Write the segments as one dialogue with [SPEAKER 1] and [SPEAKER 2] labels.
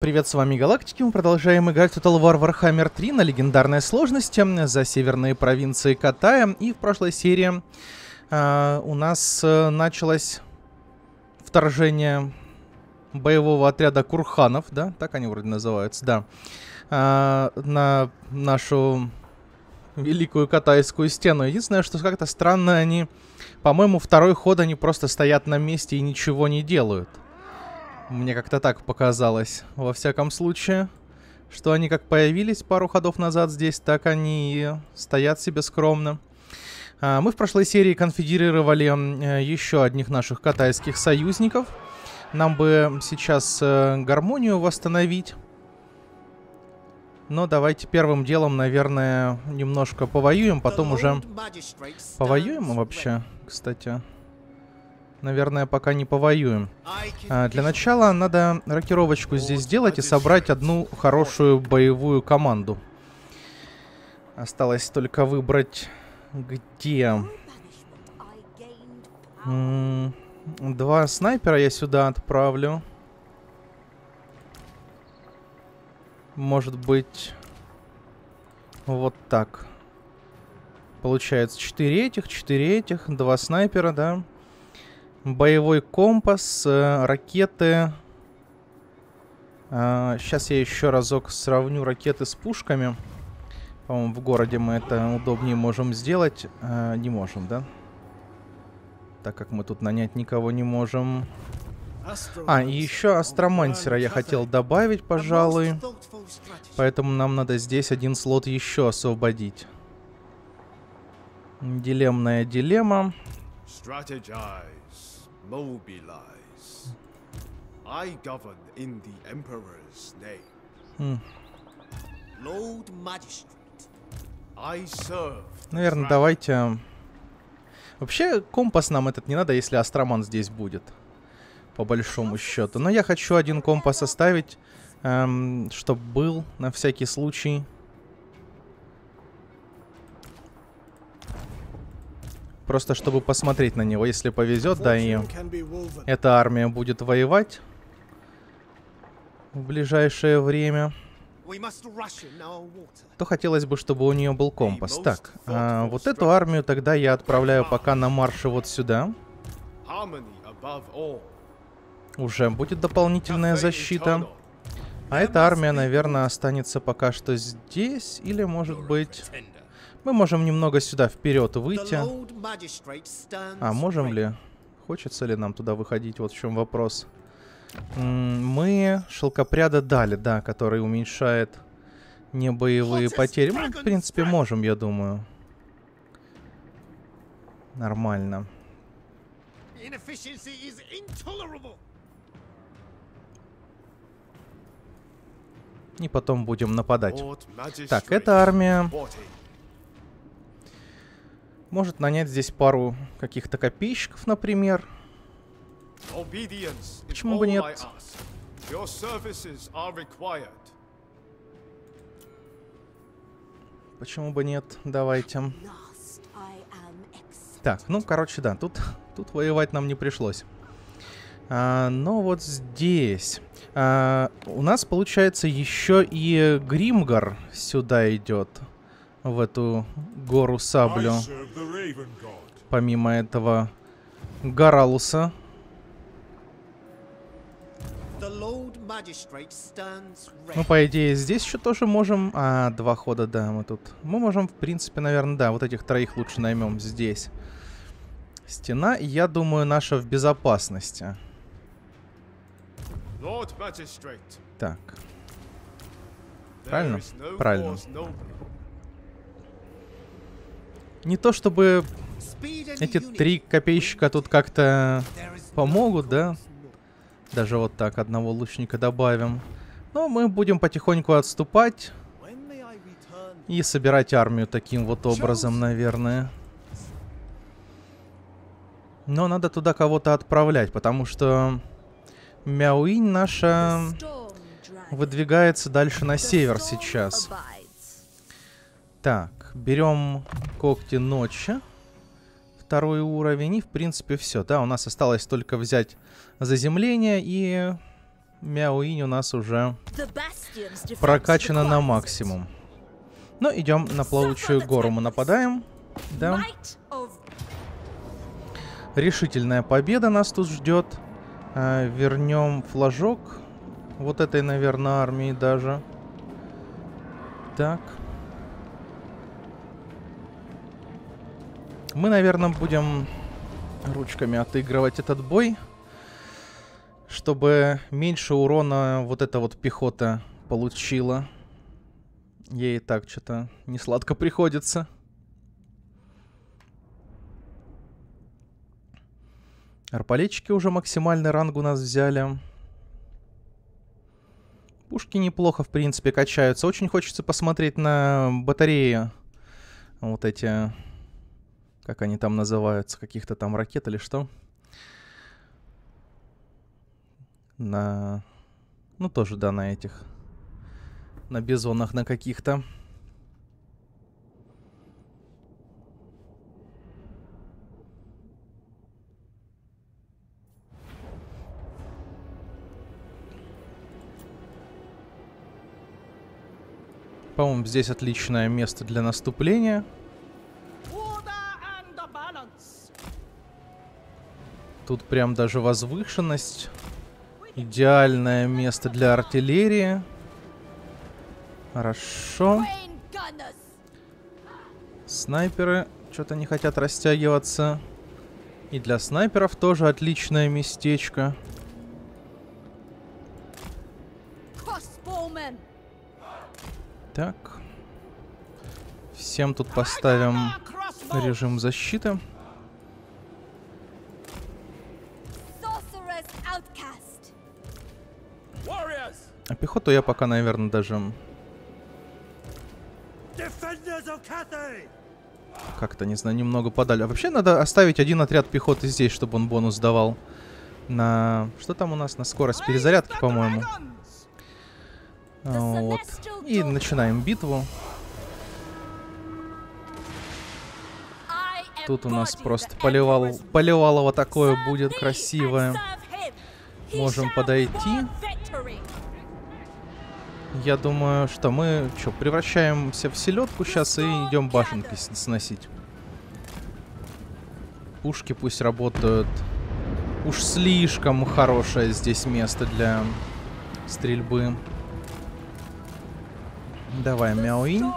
[SPEAKER 1] Привет, с вами Галактики. Мы продолжаем играть в Total War Warhammer 3 на легендарной сложности за северные провинции Катая. И в прошлой серии э, у нас э, началось вторжение боевого отряда Курханов, да? Так они вроде называются, да. Э, на нашу великую катайскую стену. Единственное, что как-то странно они... По-моему, второй ход они просто стоят на месте и ничего не делают. Мне как-то так показалось. Во всяком случае, что они как появились пару ходов назад здесь, так они и стоят себе скромно. А, мы в прошлой серии конфедерировали э, еще одних наших катайских союзников. Нам бы сейчас э, гармонию восстановить. Но давайте первым делом, наверное, немножко повоюем, потом уже... Повоюем вообще, кстати? Наверное, пока не повоюем. А, для начала надо рокировочку здесь сделать и собрать одну хорошую боевую команду. Осталось только выбрать, где... Два снайпера я сюда отправлю. Может быть... Вот так. Получается 4 этих, 4 этих, два снайпера, да. Боевой компас, э, ракеты. А, сейчас я еще разок сравню ракеты с пушками. По-моему, в городе мы это удобнее можем сделать. А, не можем, да? Так как мы тут нанять никого не можем. А, и еще астромансера я хотел добавить, пожалуй. Поэтому нам надо здесь один слот еще освободить. Дилемная дилемма. Mobilize. I govern in the Emperor's name. Hmm. Lord Magistrate, I serve. Наверное, давайте... Вообще, компас нам этот не надо, если Астроман здесь будет. По большому счету. Но я хочу один компас оставить, эм, чтобы был на всякий случай. Просто чтобы посмотреть на него, если повезет, да, и эта армия будет воевать в ближайшее время, то хотелось бы, чтобы у нее был компас. Так, а, вот эту армию тогда я отправляю пока на марше вот сюда. Уже будет дополнительная защита. А эта армия, наверное, останется пока что здесь. Или, может быть... Мы можем немного сюда вперед выйти. А можем ли? Хочется ли нам туда выходить? Вот в чем вопрос. Мы шелкопряда дали, да, который уменьшает небоевые потери. Мы, в принципе, можем, я думаю. Нормально. И потом будем нападать. Так, эта армия может нанять здесь пару каких-то копейщиков, например. Почему бы нет? Почему бы нет? Давайте. Так, ну, короче, да, тут, тут воевать нам не пришлось. А, но вот здесь... А, у нас, получается, еще и Гримгар сюда идет в эту гору саблю. Помимо этого Гаралуса. Ну, по идее, здесь еще тоже можем... А, два хода, да, мы тут... Мы можем, в принципе, наверное, да, вот этих троих лучше наймем здесь. Стена, я думаю, наша в безопасности. Так. Правильно? Правильно. Не то чтобы эти три копейщика тут как-то помогут, да? Даже вот так одного лучника добавим. Но мы будем потихоньку отступать. И собирать армию таким вот образом, наверное. Но надо туда кого-то отправлять, потому что Мяуинь наша выдвигается дальше на север сейчас. Так, берем когти ночи. Второй уровень. И, в принципе, все. Да, у нас осталось только взять заземление и Мяуинь у нас уже прокачана на максимум. Ну, идем на плавучую гору. Мы нападаем. Да. Решительная победа нас тут ждет. А, вернем флажок. Вот этой, наверное, армии даже. Так. Мы, наверное, будем ручками отыгрывать этот бой. Чтобы меньше урона вот эта вот пехота получила. Ей так что-то не сладко приходится. Арпалетчики уже максимальный ранг у нас взяли. Пушки неплохо, в принципе, качаются. Очень хочется посмотреть на батареи. Вот эти... Как они там называются? Каких-то там ракет или что? На... Ну, тоже, да, на этих. На бизонах на каких-то. По-моему, здесь отличное место для наступления. Тут прям даже возвышенность. Идеальное место для артиллерии. Хорошо. Снайперы что-то не хотят растягиваться. И для снайперов тоже отличное местечко. Так. Всем тут поставим режим защиты. Пехоту я пока, наверное, даже... Как-то, не знаю, немного подали. А вообще надо оставить один отряд пехоты здесь, чтобы он бонус давал. На... Что там у нас? На скорость перезарядки, по-моему. Вот. И начинаем битву. Тут у нас просто поливал, поливалово такое будет красивое. Можем подойти. Я думаю, что мы что, превращаемся в селедку сейчас и идем башенки сносить. Пушки пусть работают. Уж слишком хорошее здесь место для стрельбы. Давай, мяуинь.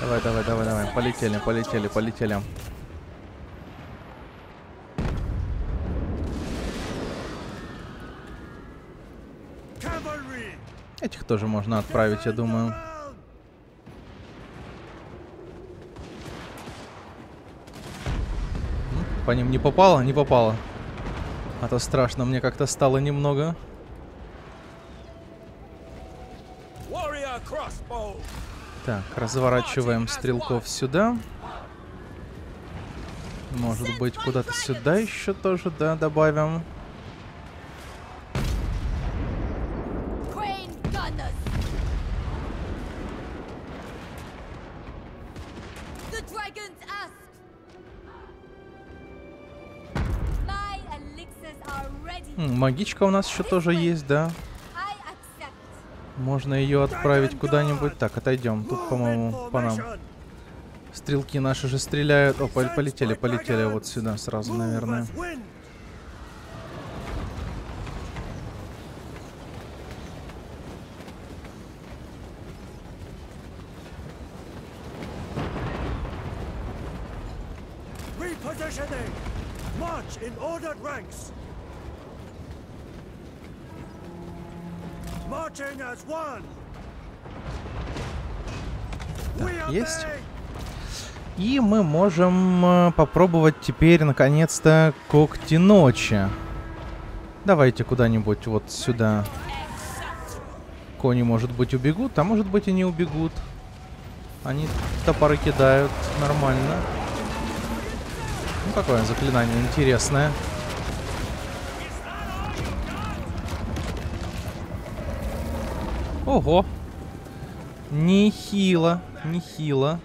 [SPEAKER 1] Давай, давай, давай, давай. Полетели, полетели, полетели. Этих тоже можно отправить, я думаю. По ним не попало? Не попало. А то страшно мне как-то стало немного. Так, разворачиваем стрелков сюда. Может быть, куда-то сюда еще тоже, да, добавим. Магичка у нас еще тоже есть, да? Можно ее отправить куда-нибудь. Так, отойдем. Тут, по-моему, по нам. Стрелки наши же стреляют. О, полетели, полетели вот сюда сразу, наверное. March in ordered ranks. Так, есть. И мы можем э, попробовать теперь, наконец-то, когти ночи. Давайте куда-нибудь вот сюда. Кони, может быть, убегут, а может быть и не убегут. Они топоры кидают нормально. Ну, какое заклинание интересное. Ого. Нехило, нехило.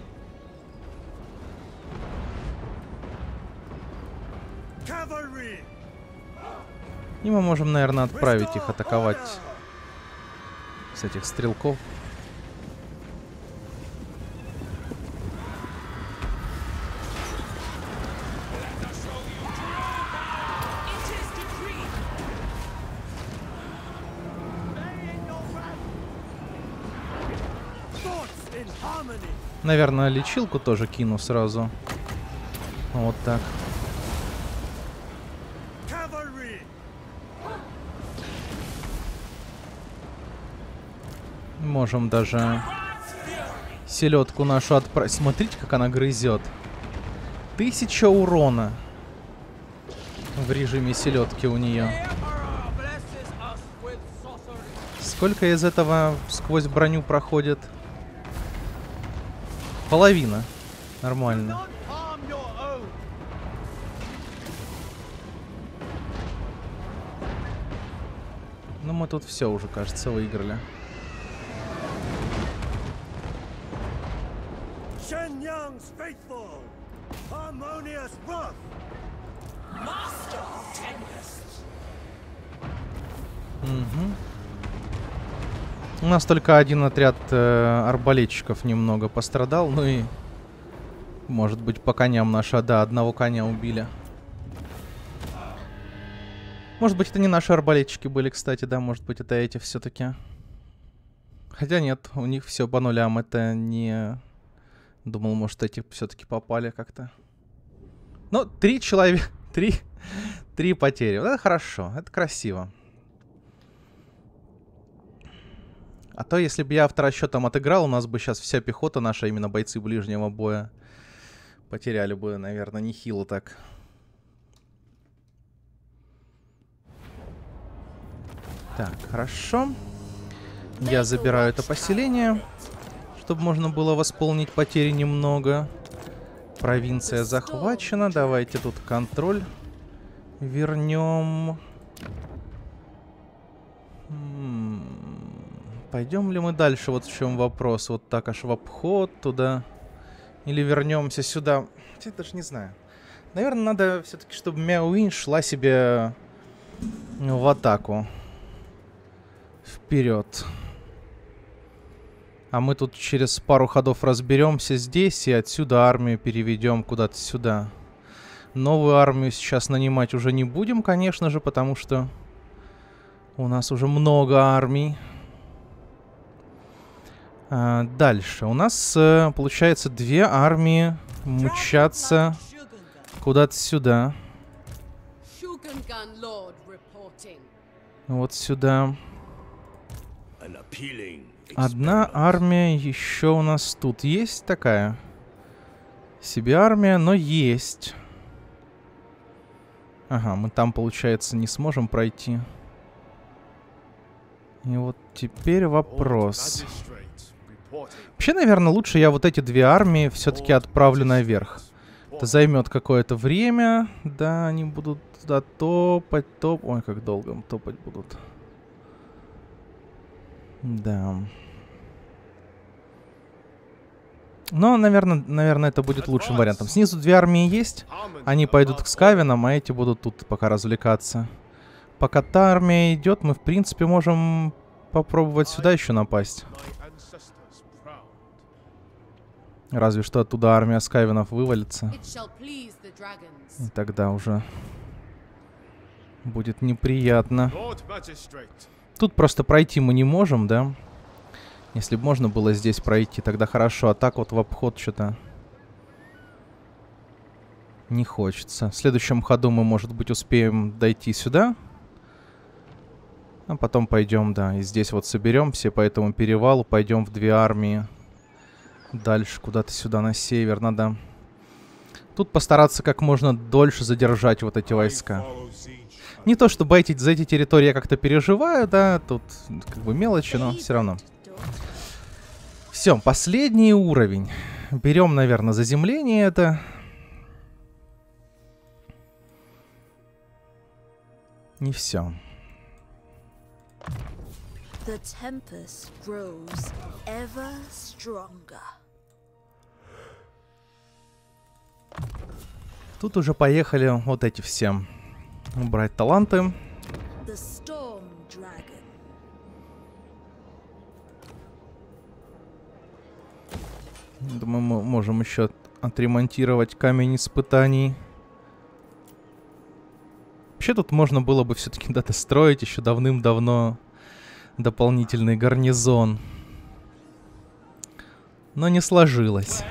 [SPEAKER 1] И мы можем, наверное, отправить их атаковать с этих стрелков Наверное, лечилку тоже кину сразу. Вот так. Можем даже селедку нашу отправить. Смотрите, как она грызет. Тысяча урона в режиме селедки у нее. Сколько из этого сквозь броню проходит? Половина. Нормально. Ну, мы тут все уже, кажется, выиграли. Угу. У нас только один отряд э, арбалетчиков немного пострадал, ну и... Может быть, по коням наша, да, одного коня убили. Может быть, это не наши арбалетчики были, кстати, да, может быть, это эти все-таки. Хотя нет, у них все по нулям, это не... Думал, может, эти все-таки попали как-то. Ну, три человека, три, три потери. Это хорошо, это красиво. А то, если бы я второсчетом отыграл, у нас бы сейчас вся пехота наша, именно бойцы ближнего боя, потеряли бы, наверное, нехило так. Так, хорошо. Я забираю это поселение, чтобы можно было восполнить потери немного. Провинция захвачена. Давайте тут контроль вернем. Пойдем ли мы дальше? Вот в чем вопрос. Вот так аж в обход туда. Или вернемся сюда. Я даже не знаю. Наверное, надо все-таки, чтобы Мяуин шла себе в атаку. Вперед. А мы тут через пару ходов разберемся здесь и отсюда армию переведем куда-то сюда. Новую армию сейчас нанимать уже не будем, конечно же, потому что у нас уже много армий. А, дальше. У нас, э, получается, две армии мчатся куда-то сюда. Вот сюда. Одна армия еще у нас тут есть такая. Себе армия, но есть. Ага, мы там, получается, не сможем пройти. И вот теперь вопрос. Вообще, наверное, лучше я вот эти две армии все-таки отправлю наверх. Это займет какое-то время. Да, они будут туда топать, топ... Ой, как долго топать будут. Да. Но, наверное, наверное, это будет лучшим вариантом. Снизу две армии есть. Они пойдут к Скавинам, а эти будут тут пока развлекаться. Пока та армия идет, мы, в принципе, можем попробовать сюда еще напасть. Разве что оттуда армия скайвенов вывалится. И тогда уже будет неприятно. Тут просто пройти мы не можем, да? Если бы можно было здесь пройти, тогда хорошо. А так вот в обход что-то не хочется. В следующем ходу мы, может быть, успеем дойти сюда. А потом пойдем, да, и здесь вот соберем все по этому перевалу, пойдем в две армии. Дальше куда-то сюда на север надо. Тут постараться как можно дольше задержать вот эти войска. Не то чтобы эти, за эти территории я как-то переживаю, да, тут как бы мелочи, но все равно. Все, последний уровень. Берем, наверное, заземление это. Не все. The tempest grows ever stronger. Тут уже поехали вот эти все. Брать таланты. Думаю, мы можем еще отремонтировать камень испытаний. Вообще тут можно было бы все-таки да строить еще давным-давно дополнительный гарнизон. Но не сложилось.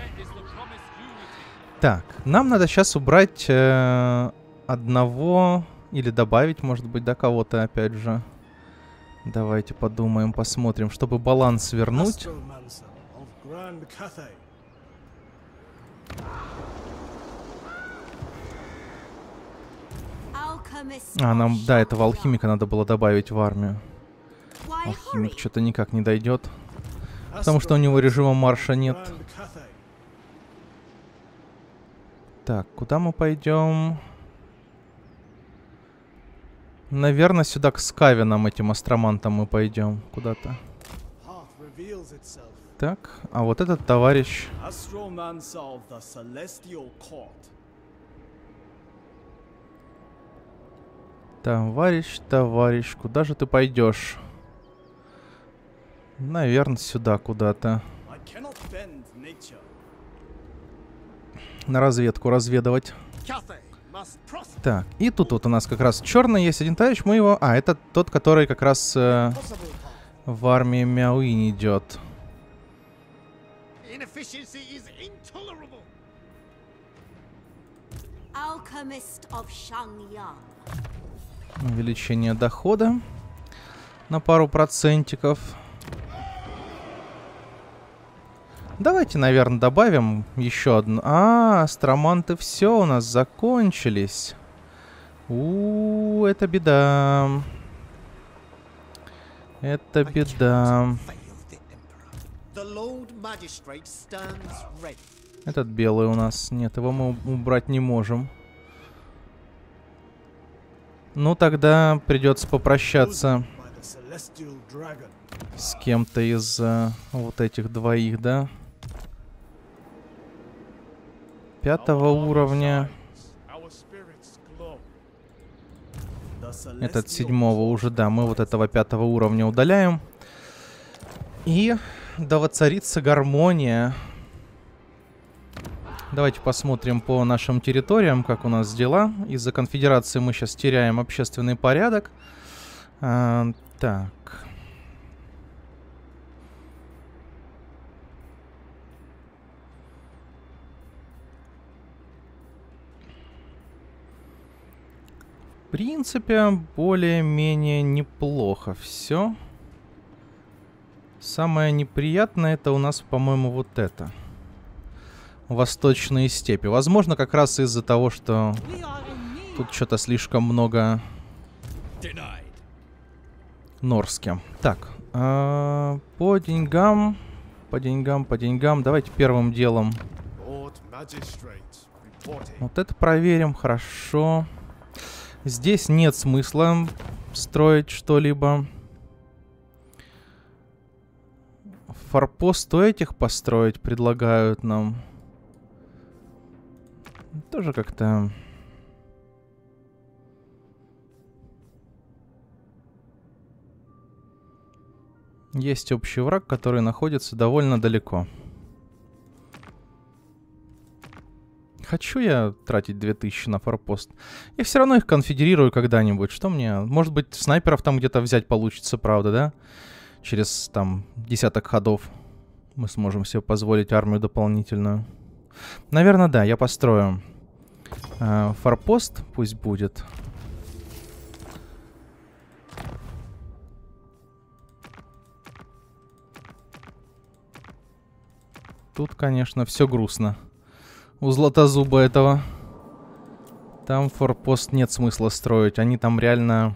[SPEAKER 1] Так, нам надо сейчас убрать э, одного или добавить, может быть, да, кого-то опять же. Давайте подумаем, посмотрим, чтобы баланс вернуть. А, нам, да, этого алхимика надо было добавить в армию. Алхимик что-то никак не дойдет. Потому что у него режима марша нет. Так, куда мы пойдем? Наверное, сюда к Скавинам, этим астромантам мы пойдем куда-то. Так, а вот этот товарищ... Товарищ, товарищ, куда же ты пойдешь? Наверное, сюда куда-то. На разведку разведывать. Так, и тут вот у нас как раз черный есть один товарищ, мы его... А, это тот, который как раз э, в армии Мяуин идет. Увеличение дохода на пару процентиков. Давайте, наверное, добавим еще одну. А, астроманты все у нас закончились. У, это беда. Это беда.
[SPEAKER 2] Stands ready.
[SPEAKER 1] Этот белый у нас. Нет, его мы убрать не можем. Ну, тогда придется попрощаться с кем-то из э, вот этих двоих, да? Пятого уровня. Этот седьмого уже, да, мы вот этого пятого уровня удаляем. И да воцарится гармония. Давайте посмотрим по нашим территориям, как у нас дела. Из-за конфедерации мы сейчас теряем общественный порядок. А, так. Принципе, более-менее неплохо все. Самое неприятное это у нас, по-моему, вот это. Восточные степи. Возможно, как раз из-за того, что тут что-то слишком много Норске. Так, а, по деньгам, по деньгам, по деньгам. Давайте первым делом вот это проверим, хорошо. Здесь нет смысла строить что-либо. Форпост у этих построить предлагают нам. Тоже как-то... Есть общий враг, который находится довольно далеко. Хочу я тратить 2000 на форпост. Я все равно их конфедерирую когда-нибудь. Что мне? Может быть, снайперов там где-то взять получится, правда, да? Через там десяток ходов мы сможем себе позволить армию дополнительную. Наверное, да, я построю э, форпост, пусть будет. Тут, конечно, все грустно. У Златозуба этого. Там форпост нет смысла строить. Они там реально,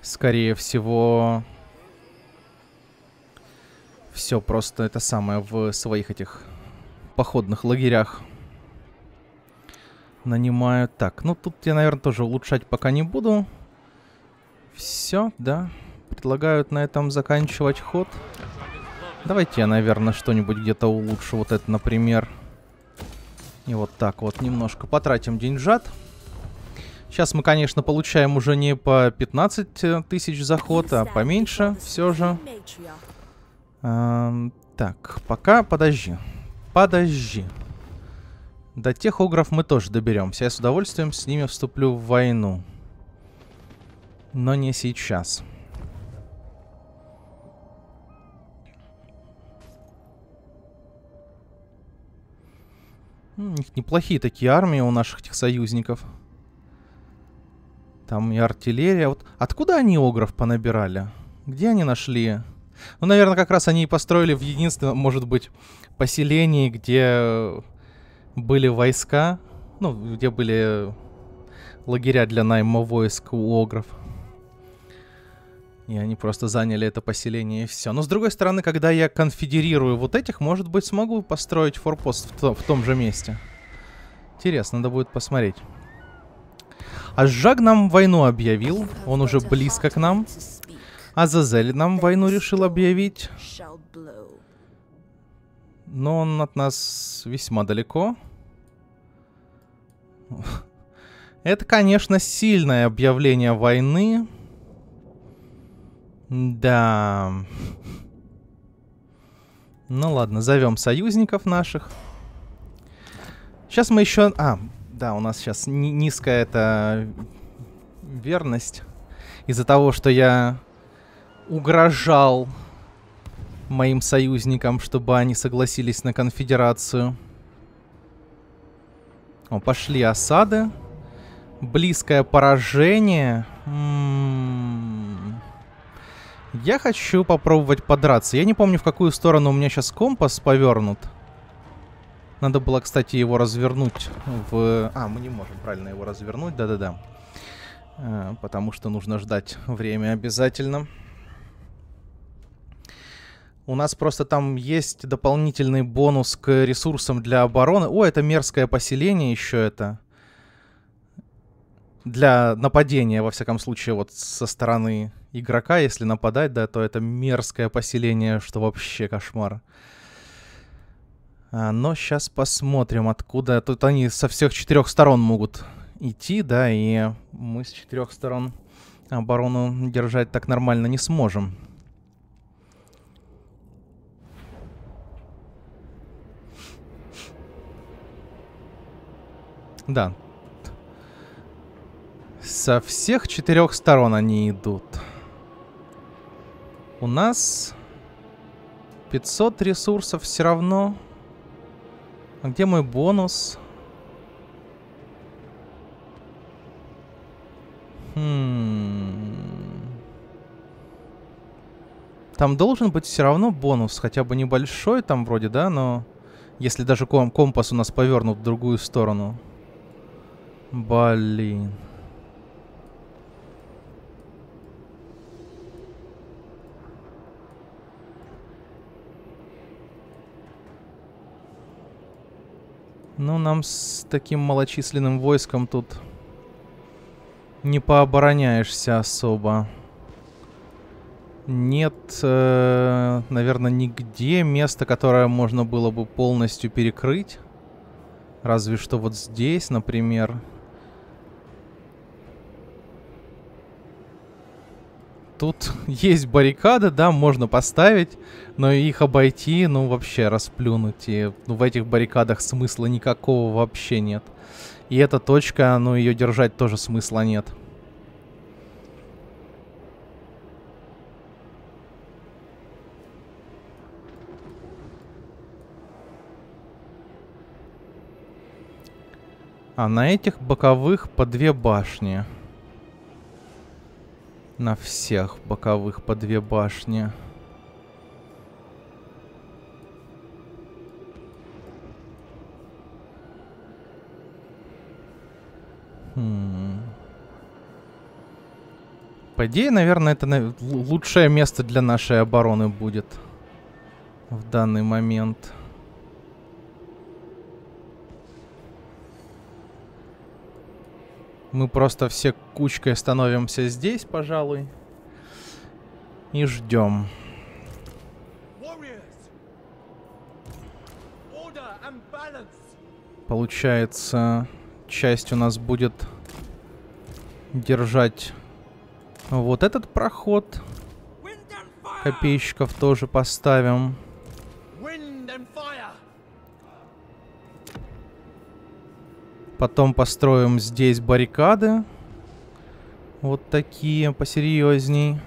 [SPEAKER 1] скорее всего, все просто это самое в своих этих походных лагерях нанимают. Так, ну тут я, наверное, тоже улучшать пока не буду. Все, да. Предлагают на этом заканчивать ход. Давайте я, наверное, что-нибудь где-то улучшу. Вот это, например. И вот так вот немножко потратим деньжат. Сейчас мы, конечно, получаем уже не по 15 тысяч заход, а поменьше все же. Эм, так, пока подожди. Подожди. До тех огров мы тоже доберемся. Я с удовольствием с ними вступлю в войну. Но не сейчас. М, У них неплохие такие армии у наших этих союзников. Там и артиллерия. Вот откуда они огров понабирали? Где они нашли? Ну, наверное, как раз они и построили в единственном, может быть, поселении, где были войска. Ну, где были лагеря для найма войск у огров. И они просто заняли это поселение и все. Но с другой стороны, когда я конфедерирую вот этих, может быть, смогу построить форпост в, то- в том же месте. Интересно, надо будет посмотреть. А Жак нам войну объявил. Он уже близко к нам. Азазель нам войну решил объявить. Но он от нас весьма далеко. Это, конечно, сильное объявление войны. Да. Ну ладно, зовем союзников наших. Сейчас мы еще... А, да, у нас сейчас ни- низкая эта верность. Из-за того, что я угрожал моим союзникам, чтобы они согласились на конфедерацию. О, пошли осады. Близкое поражение. М. Я хочу попробовать подраться. Я не помню, в какую сторону у меня сейчас компас повернут. Надо было, кстати, его развернуть в... А, мы не можем правильно его развернуть, да-да-да. Э, Потому что нужно ждать время обязательно. У нас просто там есть дополнительный бонус к ресурсам для обороны. О, это мерзкое поселение еще это. Для нападения, во всяком случае, вот со стороны игрока, если нападать, да, то это мерзкое поселение, что вообще кошмар. А, но сейчас посмотрим, откуда. Тут они со всех четырех сторон могут идти, да, и мы с четырех сторон оборону держать так нормально не сможем. Да. Со всех четырех сторон они идут. У нас 500 ресурсов все равно. А где мой бонус? Хм. Там должен быть все равно бонус, хотя бы небольшой там вроде, да, но если даже ком- компас у нас повернут в другую сторону. Блин. Ну, нам с таким малочисленным войском тут не пообороняешься особо. Нет, э, наверное, нигде места, которое можно было бы полностью перекрыть. Разве что вот здесь, например. Тут есть баррикады, да, можно поставить, но их обойти, ну, вообще расплюнуть. И ну, в этих баррикадах смысла никакого вообще нет. И эта точка, ну, ее держать тоже смысла нет. А на этих боковых по две башни. На всех боковых по две башни. Хм. По идее, наверное, это лучшее место для нашей обороны будет в данный момент. Мы просто все кучкой становимся здесь, пожалуй. И ждем. Получается, часть у нас будет держать вот этот проход. Копейщиков тоже поставим. Потом построим здесь баррикады. Вот такие, посерьезней.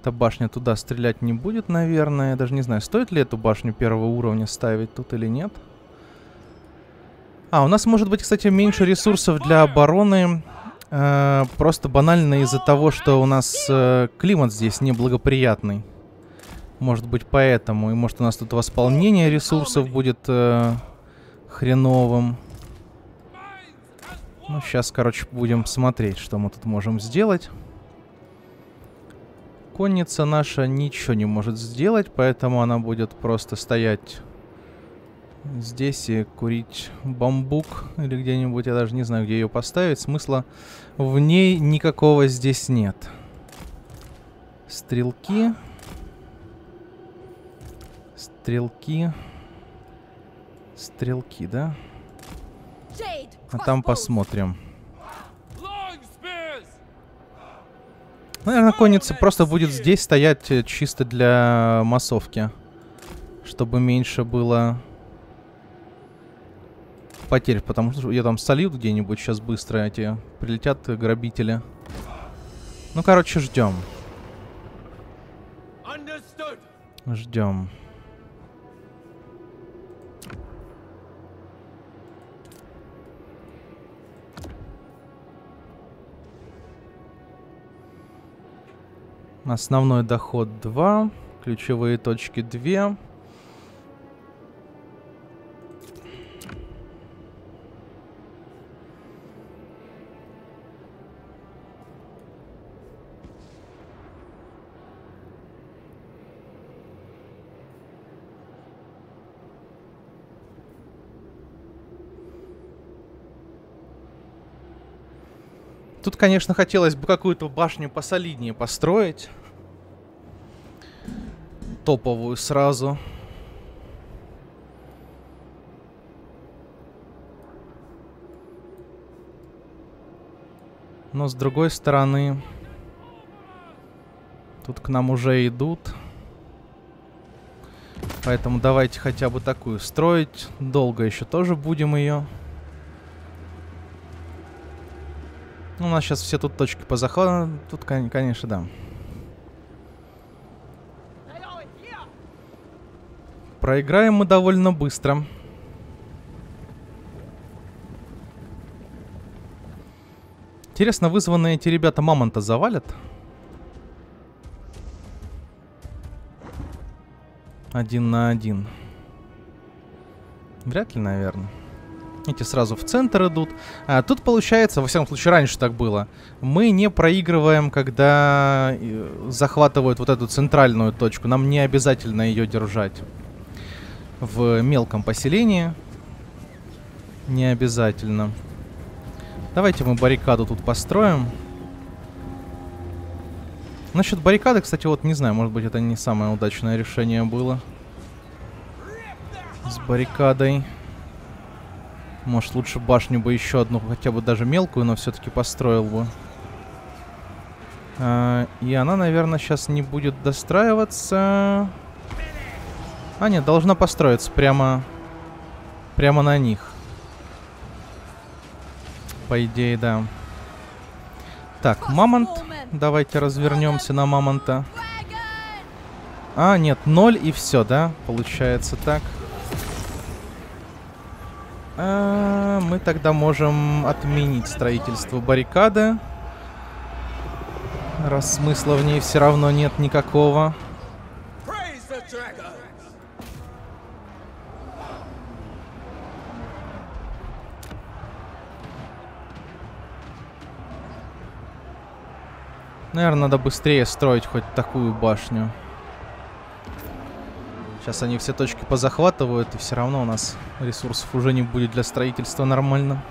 [SPEAKER 1] Эта башня туда стрелять не будет, наверное. Я даже не знаю, стоит ли эту башню первого уровня ставить тут или нет. А, у нас может быть, кстати, меньше ресурсов для обороны. Э, просто банально из-за того, что у нас э, климат здесь неблагоприятный. Может быть, поэтому. И может у нас тут восполнение ресурсов будет э, хреновым. Ну, сейчас, короче, будем смотреть, что мы тут можем сделать. Конница наша ничего не может сделать, поэтому она будет просто стоять здесь и курить бамбук или где-нибудь. Я даже не знаю, где ее поставить. Смысла в ней никакого здесь нет. Стрелки. Стрелки. Стрелки, да? А там посмотрим. Наверное, конница просто будет здесь стоять э, чисто для массовки. Чтобы меньше было потерь, потому что я там сольют где-нибудь сейчас быстро эти прилетят грабители. Ну, короче, ждем. Ждем. Основной доход 2. Ключевые точки 2. Тут, конечно, хотелось бы какую-то башню посолиднее построить. Топовую сразу. Но с другой стороны, тут к нам уже идут. Поэтому давайте хотя бы такую строить. Долго еще тоже будем ее. Ну, у нас сейчас все тут точки по захвату. Тут, кон- конечно, да. Проиграем мы довольно быстро. Интересно, вызванные эти ребята мамонта завалят? Один на один. Вряд ли, наверное. Эти сразу в центр идут. А, тут получается, во всяком случае, раньше так было. Мы не проигрываем, когда э, захватывают вот эту центральную точку. Нам не обязательно ее держать. В мелком поселении. Не обязательно. Давайте мы баррикаду тут построим. Насчет баррикады, кстати, вот не знаю, может быть это не самое удачное решение было. С баррикадой. Может, лучше башню бы еще одну, хотя бы даже мелкую, но все-таки построил бы. А, и она, наверное, сейчас не будет достраиваться. А, нет, должна построиться прямо... Прямо на них. По идее, да. Так, мамонт. Давайте развернемся на мамонта. А, нет, ноль и все, да? Получается так. А, мы тогда можем отменить строительство баррикады. Раз смысла в ней все равно нет никакого. Наверное, надо быстрее строить хоть такую башню. Сейчас они все точки позахватывают, и все равно у нас ресурсов уже не будет для строительства нормально.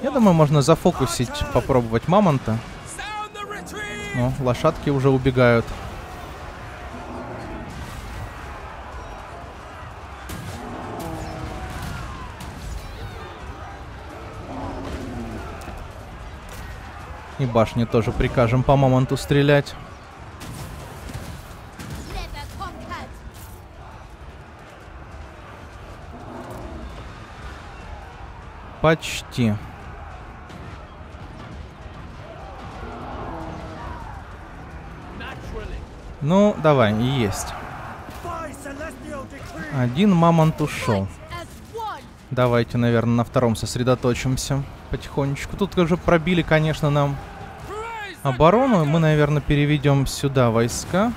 [SPEAKER 1] Я думаю, можно зафокусить, попробовать мамонта. О, лошадки уже убегают. И башни тоже прикажем по мамонту стрелять. Почти. Ну, давай, есть. Один мамонт ушел. Давайте, наверное, на втором сосредоточимся потихонечку. Тут уже пробили, конечно, нам оборону. Мы, наверное, переведем сюда войска.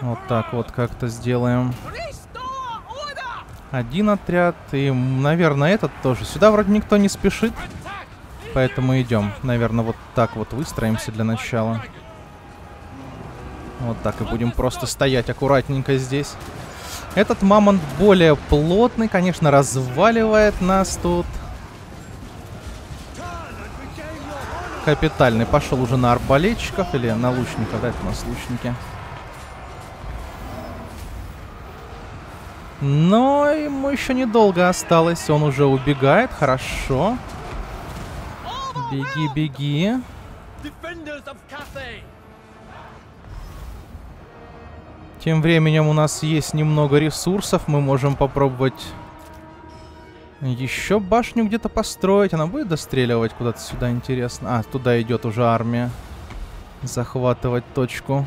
[SPEAKER 1] Вот так вот как-то сделаем. Один отряд и, наверное, этот тоже. Сюда вроде никто не спешит, поэтому идем. Наверное, вот так вот выстроимся для начала. Вот так и будем просто стоять аккуратненько здесь. Этот мамонт более плотный, конечно, разваливает нас тут. Капитальный. Пошел уже на арбалетчиков или на лучников. Да, это у нас лучники. Но ему еще недолго осталось. Он уже убегает. Хорошо. Беги, беги. Тем временем у нас есть немного ресурсов. Мы можем попробовать еще башню где-то построить. Она будет достреливать куда-то сюда, интересно. А, туда идет уже армия. Захватывать точку.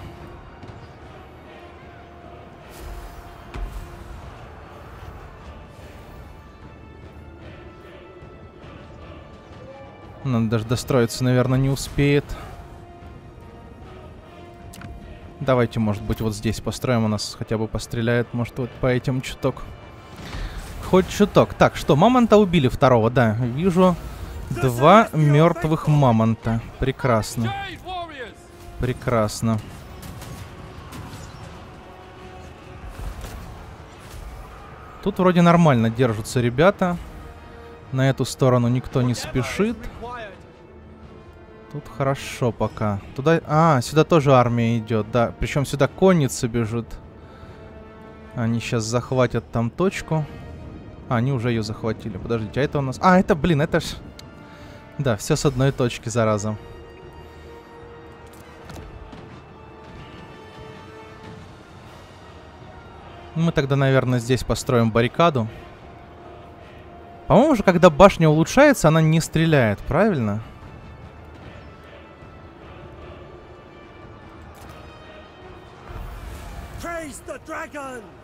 [SPEAKER 1] Надо даже достроиться, наверное, не успеет. Давайте, может быть, вот здесь построим. У нас хотя бы постреляет, может, вот по этим чуток. Хоть чуток. Так, что, мамонта убили второго, да. Вижу два мертвых мамонта. Прекрасно. Прекрасно. Тут вроде нормально держатся ребята. На эту сторону никто не спешит. Тут хорошо пока. Туда... А, сюда тоже армия идет, да. Причем сюда конницы бежит. Они сейчас захватят там точку. А, они уже ее захватили. Подождите, а это у нас... А, это, блин, это ж... Да, все с одной точки, зараза. Мы тогда, наверное, здесь построим баррикаду. По-моему же, когда башня улучшается, она не стреляет, правильно?
[SPEAKER 2] Praise the dragons!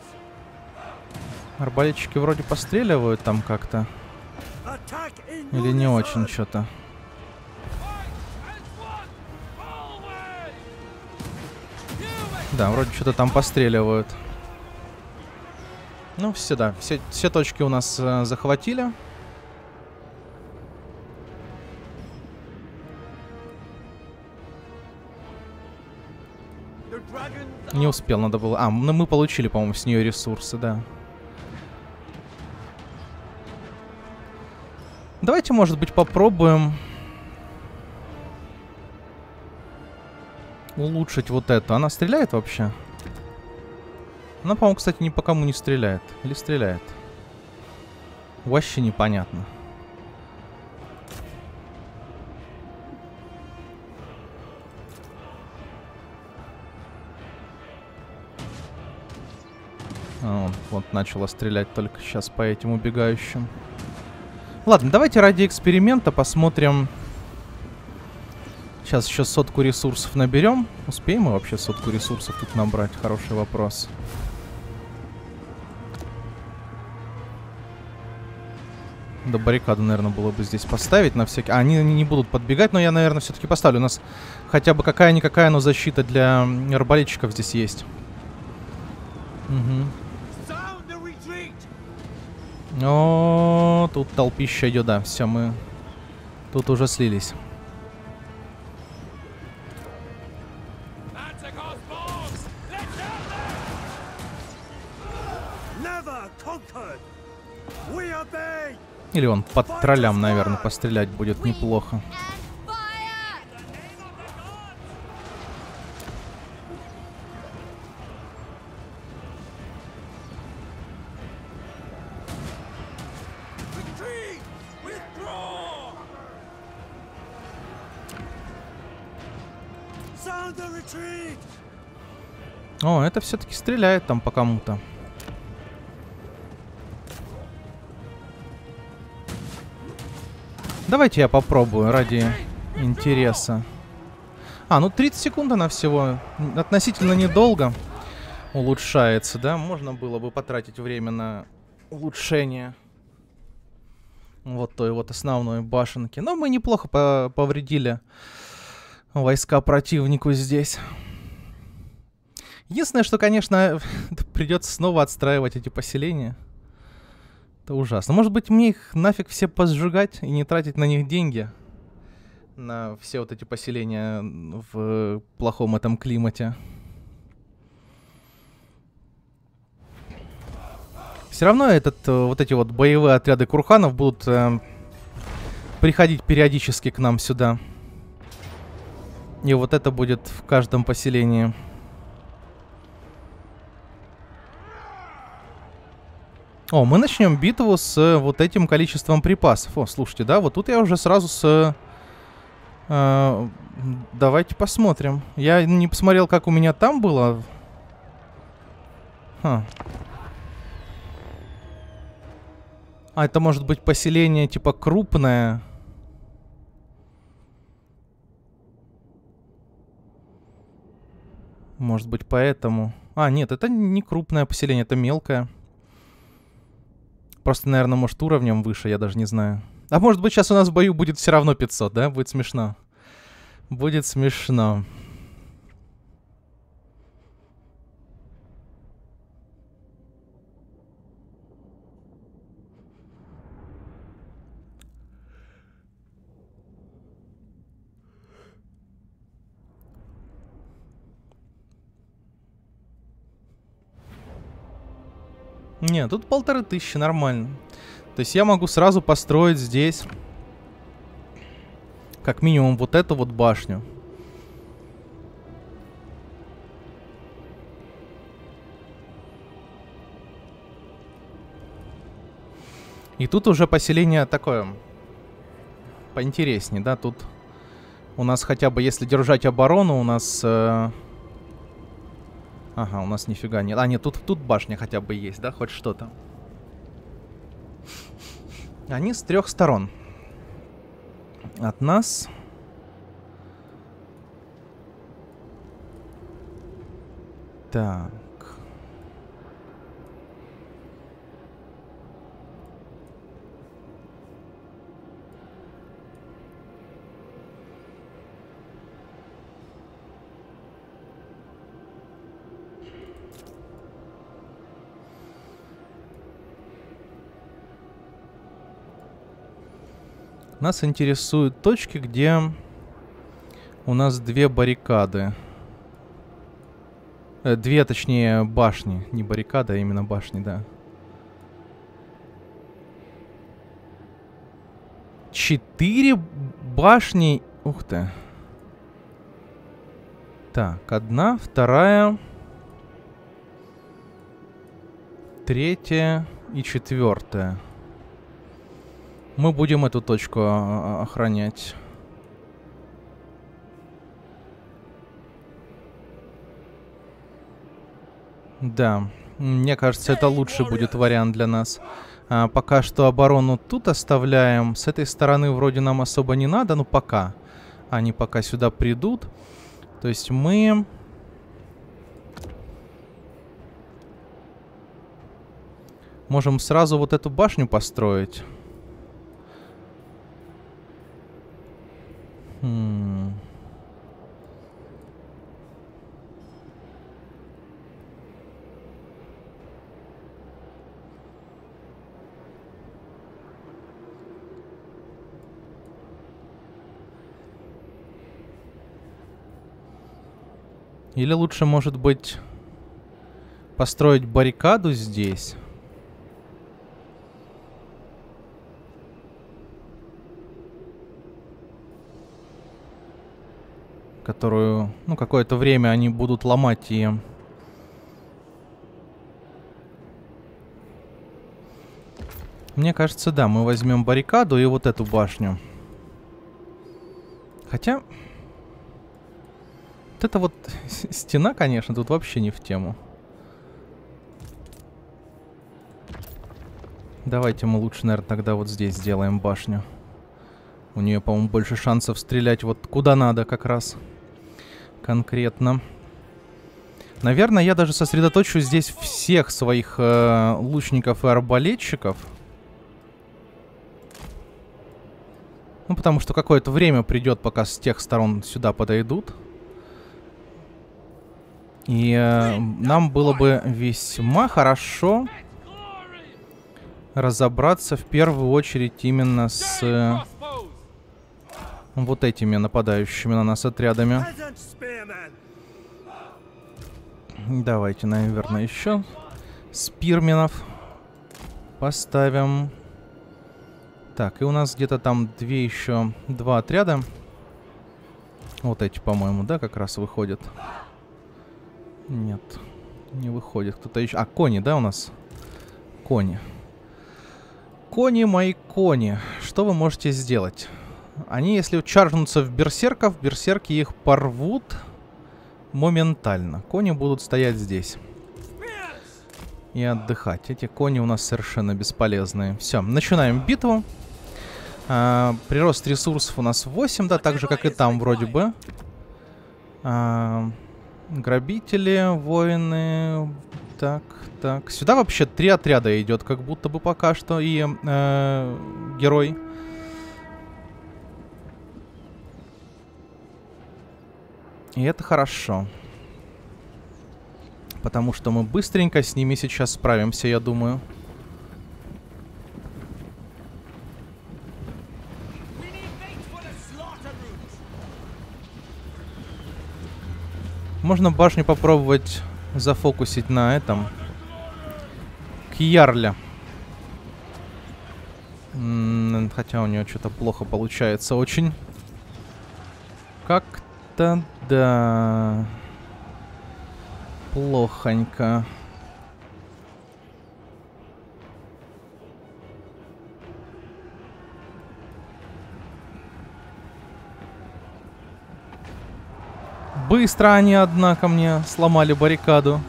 [SPEAKER 1] Арбалетчики вроде постреливают там как-то. Или не очень что-то. Да, вроде что-то там постреливают. Ну, все, да. Все, все точки у нас э, захватили. Не успел, надо было... А, ну мы получили, по-моему, с нее ресурсы, да. Давайте, может быть, попробуем... Улучшить вот эту. Она стреляет вообще? Она, по-моему, кстати, ни по кому не стреляет. Или стреляет? Вообще непонятно. А, вот начала стрелять только сейчас по этим убегающим. Ладно, давайте ради эксперимента посмотрим. Сейчас еще сотку ресурсов наберем. Успеем мы вообще сотку ресурсов тут набрать? Хороший вопрос. До баррикады, наверное, было бы здесь поставить на всякий... А, они, не будут подбегать, но я, наверное, все-таки поставлю. У нас хотя бы какая-никакая, но защита для арбалетчиков здесь есть. Угу. О, тут толпища идет, да. Все, мы тут уже слились. Или он под троллям, наверное, пострелять будет неплохо. Это все-таки стреляет там по кому-то. Давайте я попробую ради интереса. А, ну 30 секунд она всего. Относительно недолго улучшается, да? Можно было бы потратить время на улучшение вот той вот основной башенки. Но мы неплохо по- повредили войска противнику здесь. Единственное, что, конечно, придется снова отстраивать эти поселения. Это ужасно. Может быть, мне их нафиг все посжигать и не тратить на них деньги? На все вот эти поселения в плохом этом климате. Все равно этот, э, вот эти вот боевые отряды курханов будут э, приходить периодически к нам сюда. И вот это будет в каждом поселении. О, мы начнем битву с э, вот этим количеством припасов. О, слушайте, да, вот тут я уже сразу с... э, давайте посмотрим. Я не посмотрел, как у меня там было. Ха. А, это может быть поселение типа крупное. Может быть, поэтому. А, нет, это не крупное поселение, это мелкое. Просто, наверное, может, уровнем выше, я даже не знаю. А может быть, сейчас у нас в бою будет все равно 500, да? Будет смешно. Будет смешно. Не, тут полторы тысячи, нормально. То есть я могу сразу построить здесь как минимум вот эту вот башню. И тут уже поселение такое поинтереснее, да, тут у нас хотя бы, если держать оборону, у нас... э, Ага, у нас нифига нет. А, нет, тут, тут башня хотя бы есть, да, хоть что-то. Они с трех сторон. От нас. Так. Нас интересуют точки, где у нас две баррикады. Э, две, точнее, башни. Не баррикада, а именно башни, да. Четыре башни. Ух ты. Так, одна, вторая, третья и четвертая. Мы будем эту точку а, а, охранять. Да, мне кажется, это лучший будет вариант для нас. А, пока что оборону тут оставляем. С этой стороны вроде нам особо не надо, ну пока. Они пока сюда придут. То есть мы... Можем сразу вот эту башню построить. Или лучше, может быть, построить баррикаду здесь? Которую, ну, какое-то время они будут ломать и... Мне кажется, да, мы возьмем баррикаду и вот эту башню. Хотя... Вот эта вот стена, конечно, тут вообще не в тему. Давайте мы лучше, наверное, тогда вот здесь сделаем башню. У нее, по-моему, больше шансов стрелять вот куда надо как раз. Конкретно. Наверное, я даже сосредоточу здесь всех своих э, лучников и арбалетчиков. Ну, потому что какое-то время придет, пока с тех сторон сюда подойдут. И э, нам было бы весьма хорошо разобраться в первую очередь именно с э, вот этими нападающими на нас отрядами. Давайте, наверное, еще спирменов поставим. Так, и у нас где-то там две еще, два отряда. Вот эти, по-моему, да, как раз выходят. Нет, не выходит. Кто-то еще... А, кони, да, у нас? Кони. Кони, мои кони. Что вы можете сделать? Они, если чаржнутся в берсерков, берсерки их порвут моментально. Кони будут стоять здесь. И отдыхать. Эти кони у нас совершенно бесполезные. Все, начинаем битву. А, прирост ресурсов у нас 8, да, так же, как и там вроде бы. А, грабители, воины... Так, так. Сюда вообще три отряда идет, как будто бы пока что. И э, герой. И это хорошо. Потому что мы быстренько с ними сейчас справимся, я думаю. Можно башню попробовать зафокусить на этом. Кьярля. Хотя у нее что-то плохо получается очень. Как-то да. Плохонько. Быстро они, однако, мне сломали баррикаду.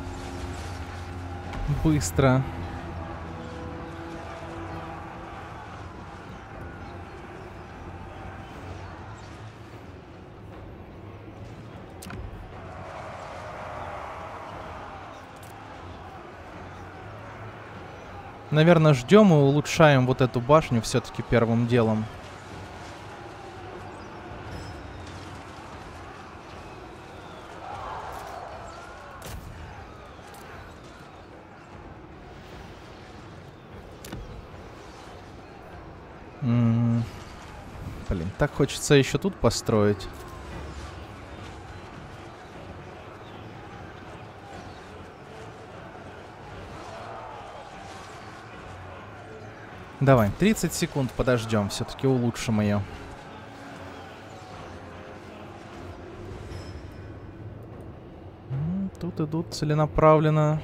[SPEAKER 1] Быстро. Наверное, ждем и улучшаем вот эту башню все-таки первым делом. М, Блин, так хочется еще тут построить. Давай, 30 секунд подождем, все-таки улучшим ее. Тут идут целенаправленно.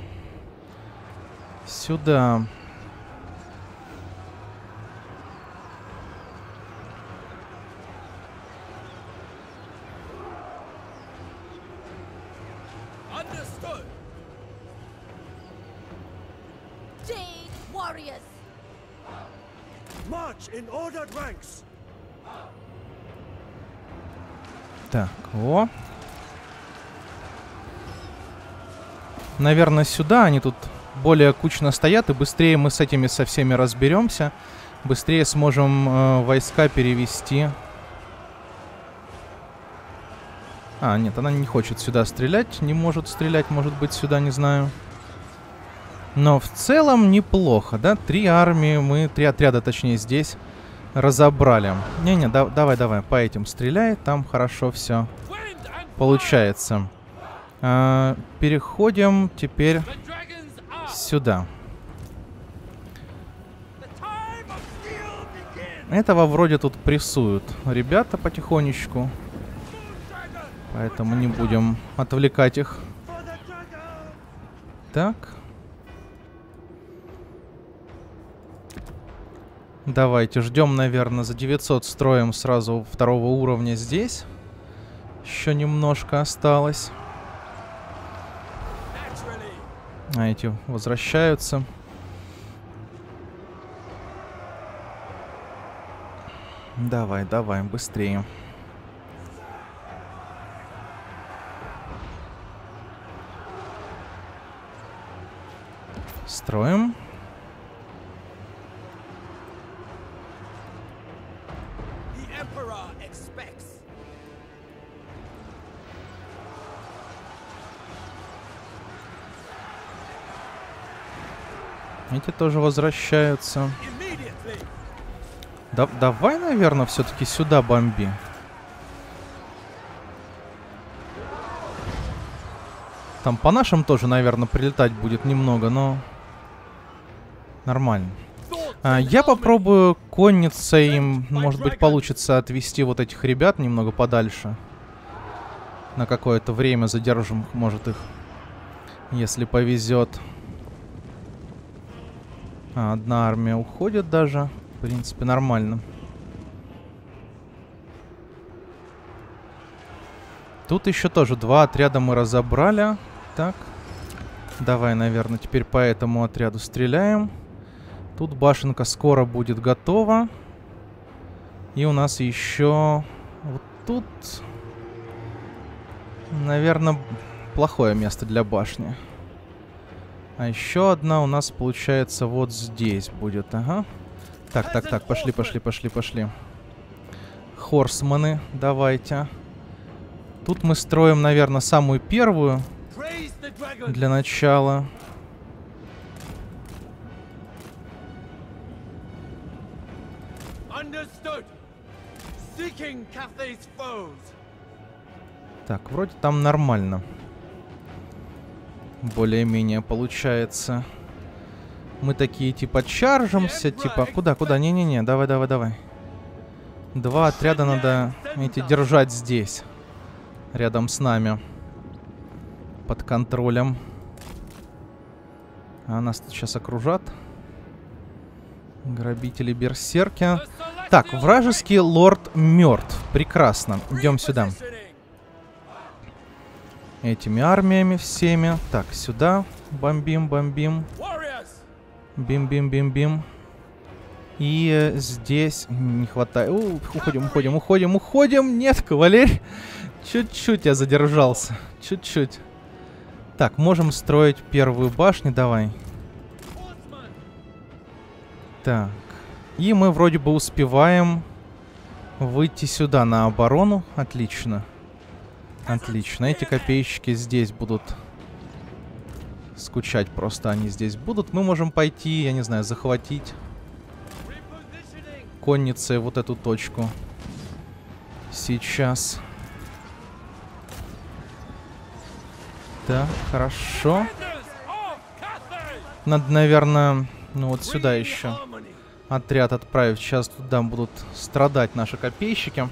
[SPEAKER 1] Сюда.
[SPEAKER 3] Jade warriors.
[SPEAKER 4] March in ordered ranks!
[SPEAKER 1] Так, о. Наверное, сюда они тут более кучно стоят, и быстрее мы с этими со всеми разберемся. Быстрее сможем э, войска перевести. А, нет, она не хочет сюда стрелять. Не может стрелять, может быть, сюда, не знаю. Но в целом неплохо, да? Три армии мы, три отряда, точнее, здесь разобрали. Не-не, да- давай, давай, по этим стреляй, там хорошо все получается. А, переходим теперь сюда. Этого вроде тут прессуют ребята потихонечку. Поэтому не будем отвлекать их. Так. Давайте ждем, наверное, за 900 строим сразу второго уровня здесь. Еще немножко осталось. А эти возвращаются. Давай, давай, быстрее. Строим. Эти тоже возвращаются. Да, давай, наверное, все-таки сюда бомби. Там по нашим тоже, наверное, прилетать будет немного, но нормально. А, я попробую конницей, может быть, получится отвести вот этих ребят немного подальше. На какое-то время задержим, может, их, если повезет. А, одна армия уходит даже. В принципе, нормально. Тут еще тоже два отряда мы разобрали. Так. Давай, наверное, теперь по этому отряду стреляем. Тут башенка скоро будет готова. И у нас еще вот тут, наверное, плохое место для башни. А еще одна у нас получается вот здесь будет. Ага. Так, так, так, пошли, пошли, пошли, пошли. Хорсманы, давайте. Тут мы строим, наверное, самую первую для начала. Так, вроде там нормально. Более-менее получается. Мы такие типа чаржимся, типа куда, куда? Не-не-не, давай, давай, давай. Два отряда надо эти держать здесь, рядом с нами, под контролем. А нас сейчас окружат. Грабители берсерки. Так, вражеский лорд мертв. Прекрасно. Идем сюда. Этими армиями всеми. Так, сюда. Бомбим, бомбим. Бим-бим-бим-бим. И э, здесь не хватает. У, уходим, уходим, уходим, уходим. Нет, кавалерь. Чуть-чуть я задержался. Чуть-чуть. Так, можем строить первую башню. Давай. Так. И мы вроде бы успеваем выйти сюда на оборону. Отлично. Отлично. Эти копейщики здесь будут скучать просто. Они здесь будут. Мы можем пойти, я не знаю, захватить конницей вот эту точку. Сейчас. Так, хорошо. Надо, наверное, ну вот сюда еще отряд отправить. Сейчас туда будут страдать наши копейщики.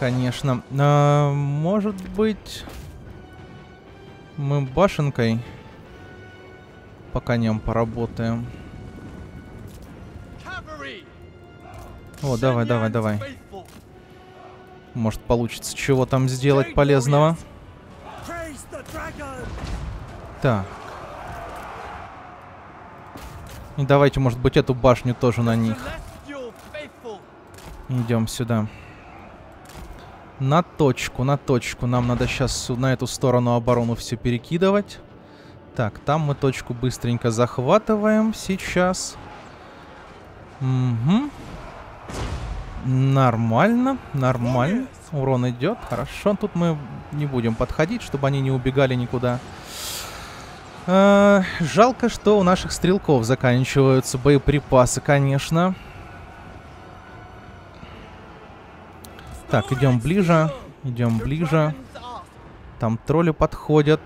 [SPEAKER 1] Конечно. А, может быть, мы башенкой по коням поработаем. О, давай, давай, давай. Может получится чего там сделать полезного. Так. И давайте, может быть, эту башню тоже на них. Идем сюда. На точку, на точку. Нам надо сейчас на эту сторону оборону все перекидывать. Так, там мы точку быстренько захватываем сейчас. Угу. Нормально, нормально. Урон идет, хорошо. Тут мы не будем подходить, чтобы они не убегали никуда. Э, жалко, что у наших стрелков заканчиваются боеприпасы, конечно. Так, идем ближе. Идем ближе. Там тролли подходят.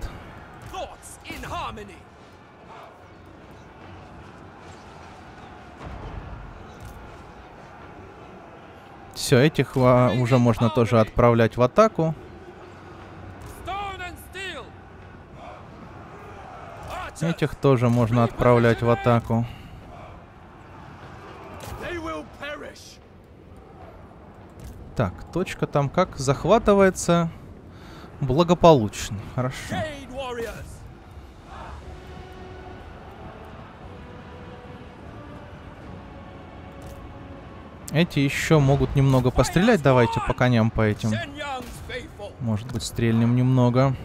[SPEAKER 1] Все, этих а, уже можно тоже отправлять в атаку. Этих тоже можно отправлять в атаку. Так, точка там как захватывается благополучно. Хорошо. Эти еще могут немного пострелять. Давайте по коням по этим. Может быть, стрельнем немного.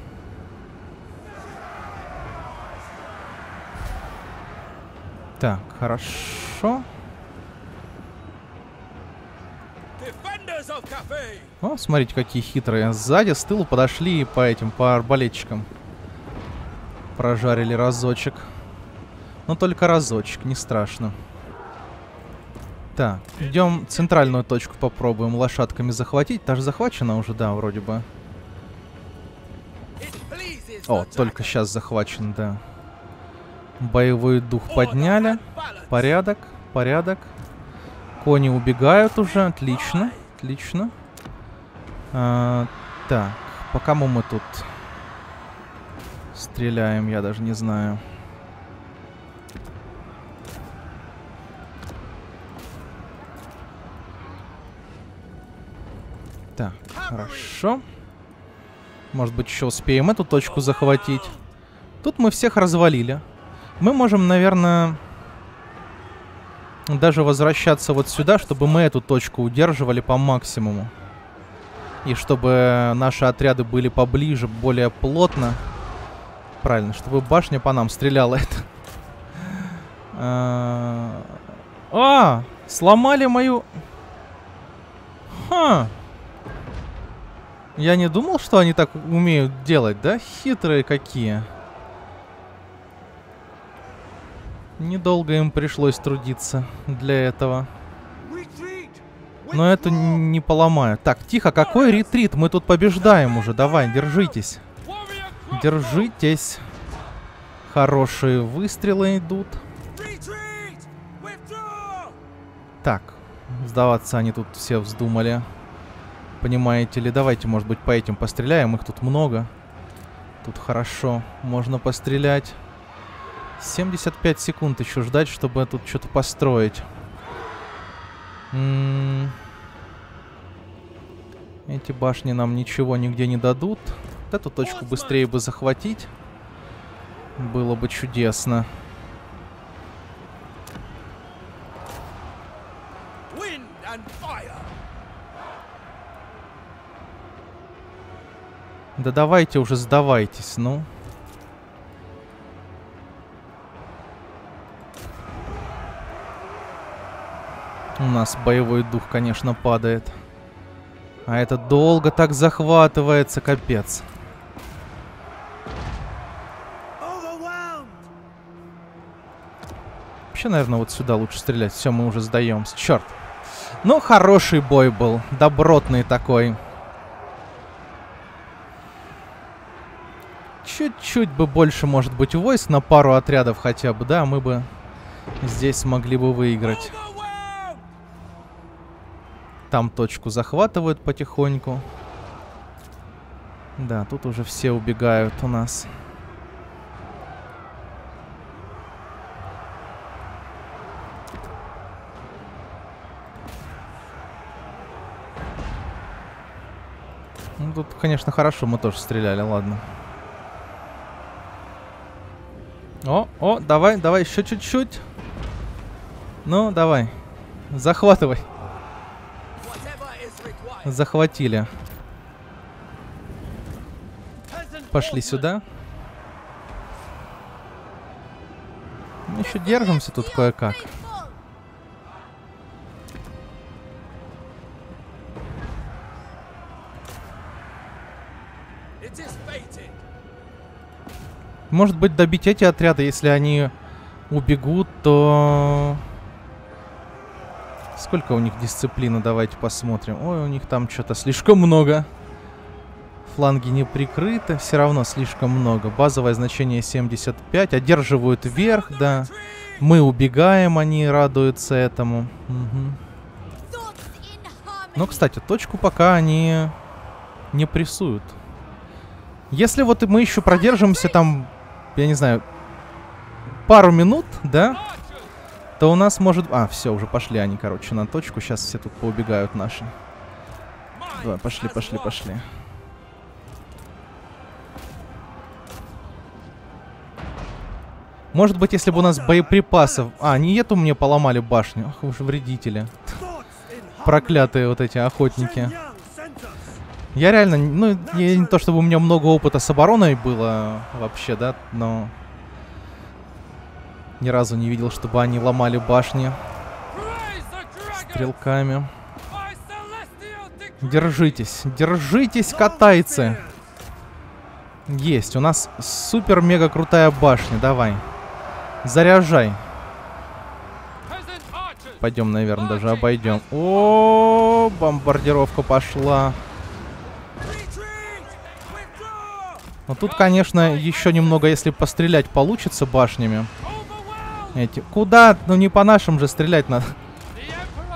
[SPEAKER 1] Так, хорошо.
[SPEAKER 4] Defenders of Cafe!
[SPEAKER 1] О, смотрите, какие хитрые. Сзади, с тылу подошли по этим, по арбалетчикам. Прожарили разочек. Но только разочек, не страшно. Так, идем центральную точку попробуем лошадками захватить. Та же захвачена уже, да, вроде бы. О, только сейчас захвачен, да. Боевой дух подняли. Порядок, порядок. Кони убегают уже, отлично, отлично. А, так, по кому мы тут стреляем, я даже не знаю. Так, хорошо. Может быть, еще успеем эту точку захватить. Тут мы всех развалили. Мы можем, наверное, даже возвращаться вот сюда, чтобы мы эту точку удерживали по максимуму. И чтобы наши отряды были поближе, более плотно. Правильно, чтобы башня по нам стреляла это. А, А, сломали мою... Ха. Я не думал, что они так умеют делать, да? Хитрые какие. Недолго им пришлось трудиться для этого. Но это не поломаю. Так, тихо, какой ретрит? Мы тут побеждаем уже. Давай, держитесь. Держитесь. Хорошие выстрелы идут. Так, сдаваться они тут все вздумали. Понимаете ли, давайте, может быть, по этим постреляем. Их тут много. Тут хорошо. Можно пострелять. 75 секунд еще ждать, чтобы тут что-то построить. М, Эти башни нам ничего нигде не дадут. Вот эту точку быстрее бы захватить. Было бы чудесно. Да давайте уже сдавайтесь, ну. У нас боевой дух, конечно, падает. А это долго так захватывается, капец. Вообще, наверное, вот сюда лучше стрелять. Все, мы уже сдаемся. Черт. Ну, хороший бой был. Добротный такой. Чуть-чуть бы больше, может быть, войск на пару отрядов хотя бы, да, мы бы здесь смогли бы выиграть. Там точку захватывают потихоньку. Да, тут уже все убегают у нас. Ну, тут, конечно, хорошо, мы тоже стреляли, ладно. О, о, давай, давай, еще чуть-чуть. Ну, давай. Захватывай. Захватили. Пошли сюда. Мы еще держимся тут кое-как. Может быть, добить эти отряды, если они убегут, то... Сколько у них дисциплины, давайте посмотрим. Ой, у них там что-то слишком много. Фланги не прикрыты, все равно слишком много. Базовое значение 75. Одерживают вверх, да. Мы убегаем, они радуются этому.
[SPEAKER 3] In harmony!
[SPEAKER 1] Но, кстати, точку пока они не прессуют. Если вот мы еще продержимся там, я не знаю, пару минут, да, то у нас может... А, все, уже пошли они, короче, на точку. Сейчас все тут поубегают наши. Давай, пошли, пошли, пошли. Может быть, если бы у нас боеприпасов... А, не эту мне поломали башню. Ах, же вредители. Проклятые вот эти охотники. Я реально, ну, не то чтобы у меня много опыта с обороной было вообще, да, но ни разу не видел, чтобы они ломали башни стрелками. Держитесь, держитесь, катайцы. Есть, у нас супер-мега крутая башня, давай. Заряжай. Пойдем, наверное, даже обойдем. О, бомбардировка пошла. Но тут, конечно, еще немного, если пострелять получится башнями. Эти... Куда? Ну не по нашим же стрелять надо.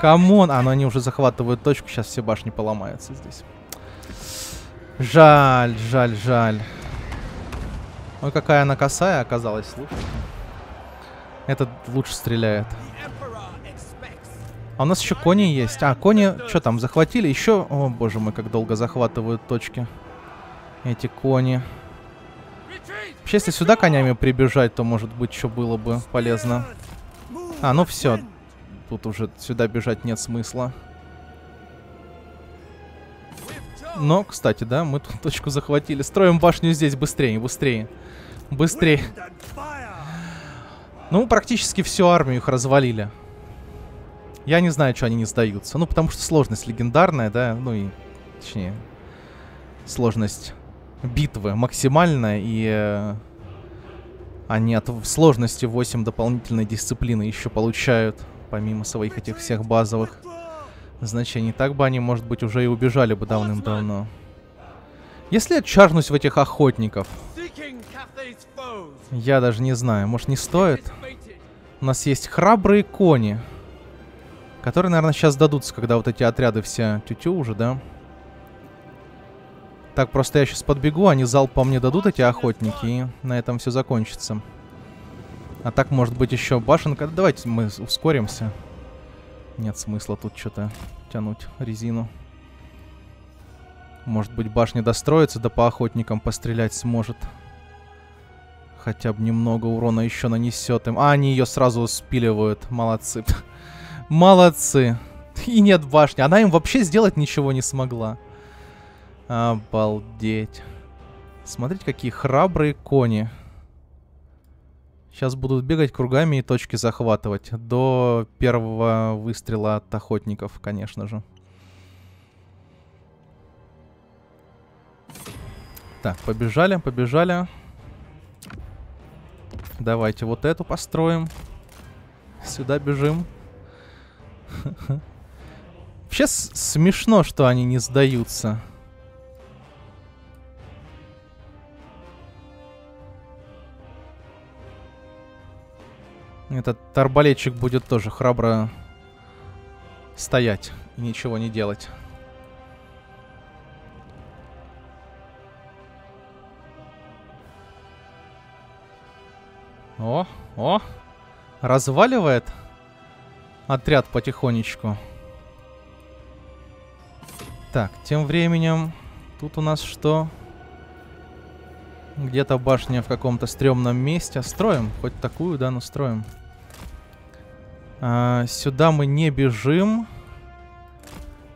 [SPEAKER 4] Come
[SPEAKER 1] on! А, ну они уже захватывают точку, сейчас все башни поломаются здесь. Жаль, жаль, жаль. Ой, какая она косая оказалась, слушайте. Этот лучше стреляет. А у нас еще кони есть. А, кони, что там, захватили? Еще, о боже мой, как долго захватывают точки. Эти кони.
[SPEAKER 4] Retreat!
[SPEAKER 1] Вообще, если сюда конями прибежать, то, может быть, что было бы полезно. А, ну все. Тут уже сюда бежать нет смысла. Но, кстати, да, мы тут точку захватили. Строим башню здесь быстрее, быстрее. Быстрее. Ну, практически всю армию их развалили. Я не знаю, что они не сдаются. Ну, потому что сложность легендарная, да, ну и, точнее, сложность битвы максимальная, и э, они от сложности 8 дополнительной дисциплины еще получают, помимо своих этих всех базовых значений. Так бы они, может быть, уже и убежали бы давным-давно. Если я чарнусь в этих охотников, я даже не знаю, может не стоит? У нас есть храбрые кони, которые, наверное, сейчас дадутся, когда вот эти отряды все тютю уже, да? Так, просто я сейчас подбегу, они залп по мне дадут, эти охотники, и на этом все закончится. А так, может быть, еще башенка. Давайте мы ускоримся. Нет смысла тут что-то тянуть резину. Может быть, башня достроится, да по охотникам пострелять сможет. Хотя бы немного урона еще нанесет им. А, они ее сразу спиливают. Молодцы. Молодцы. И нет башни. Она им вообще сделать ничего не смогла. Обалдеть. Смотрите, какие храбрые кони. Сейчас будут бегать кругами и точки захватывать. До первого выстрела от охотников, конечно же. Так, побежали, побежали. Давайте вот эту построим. Сюда бежим. Вообще смешно, что они не сдаются. Этот арбалетчик будет тоже храбро стоять и ничего не делать. О, о, разваливает отряд потихонечку. Так, тем временем тут у нас что? Где-то башня в каком-то стрёмном месте. Строим, хоть такую, да, но строим. А, сюда мы не бежим.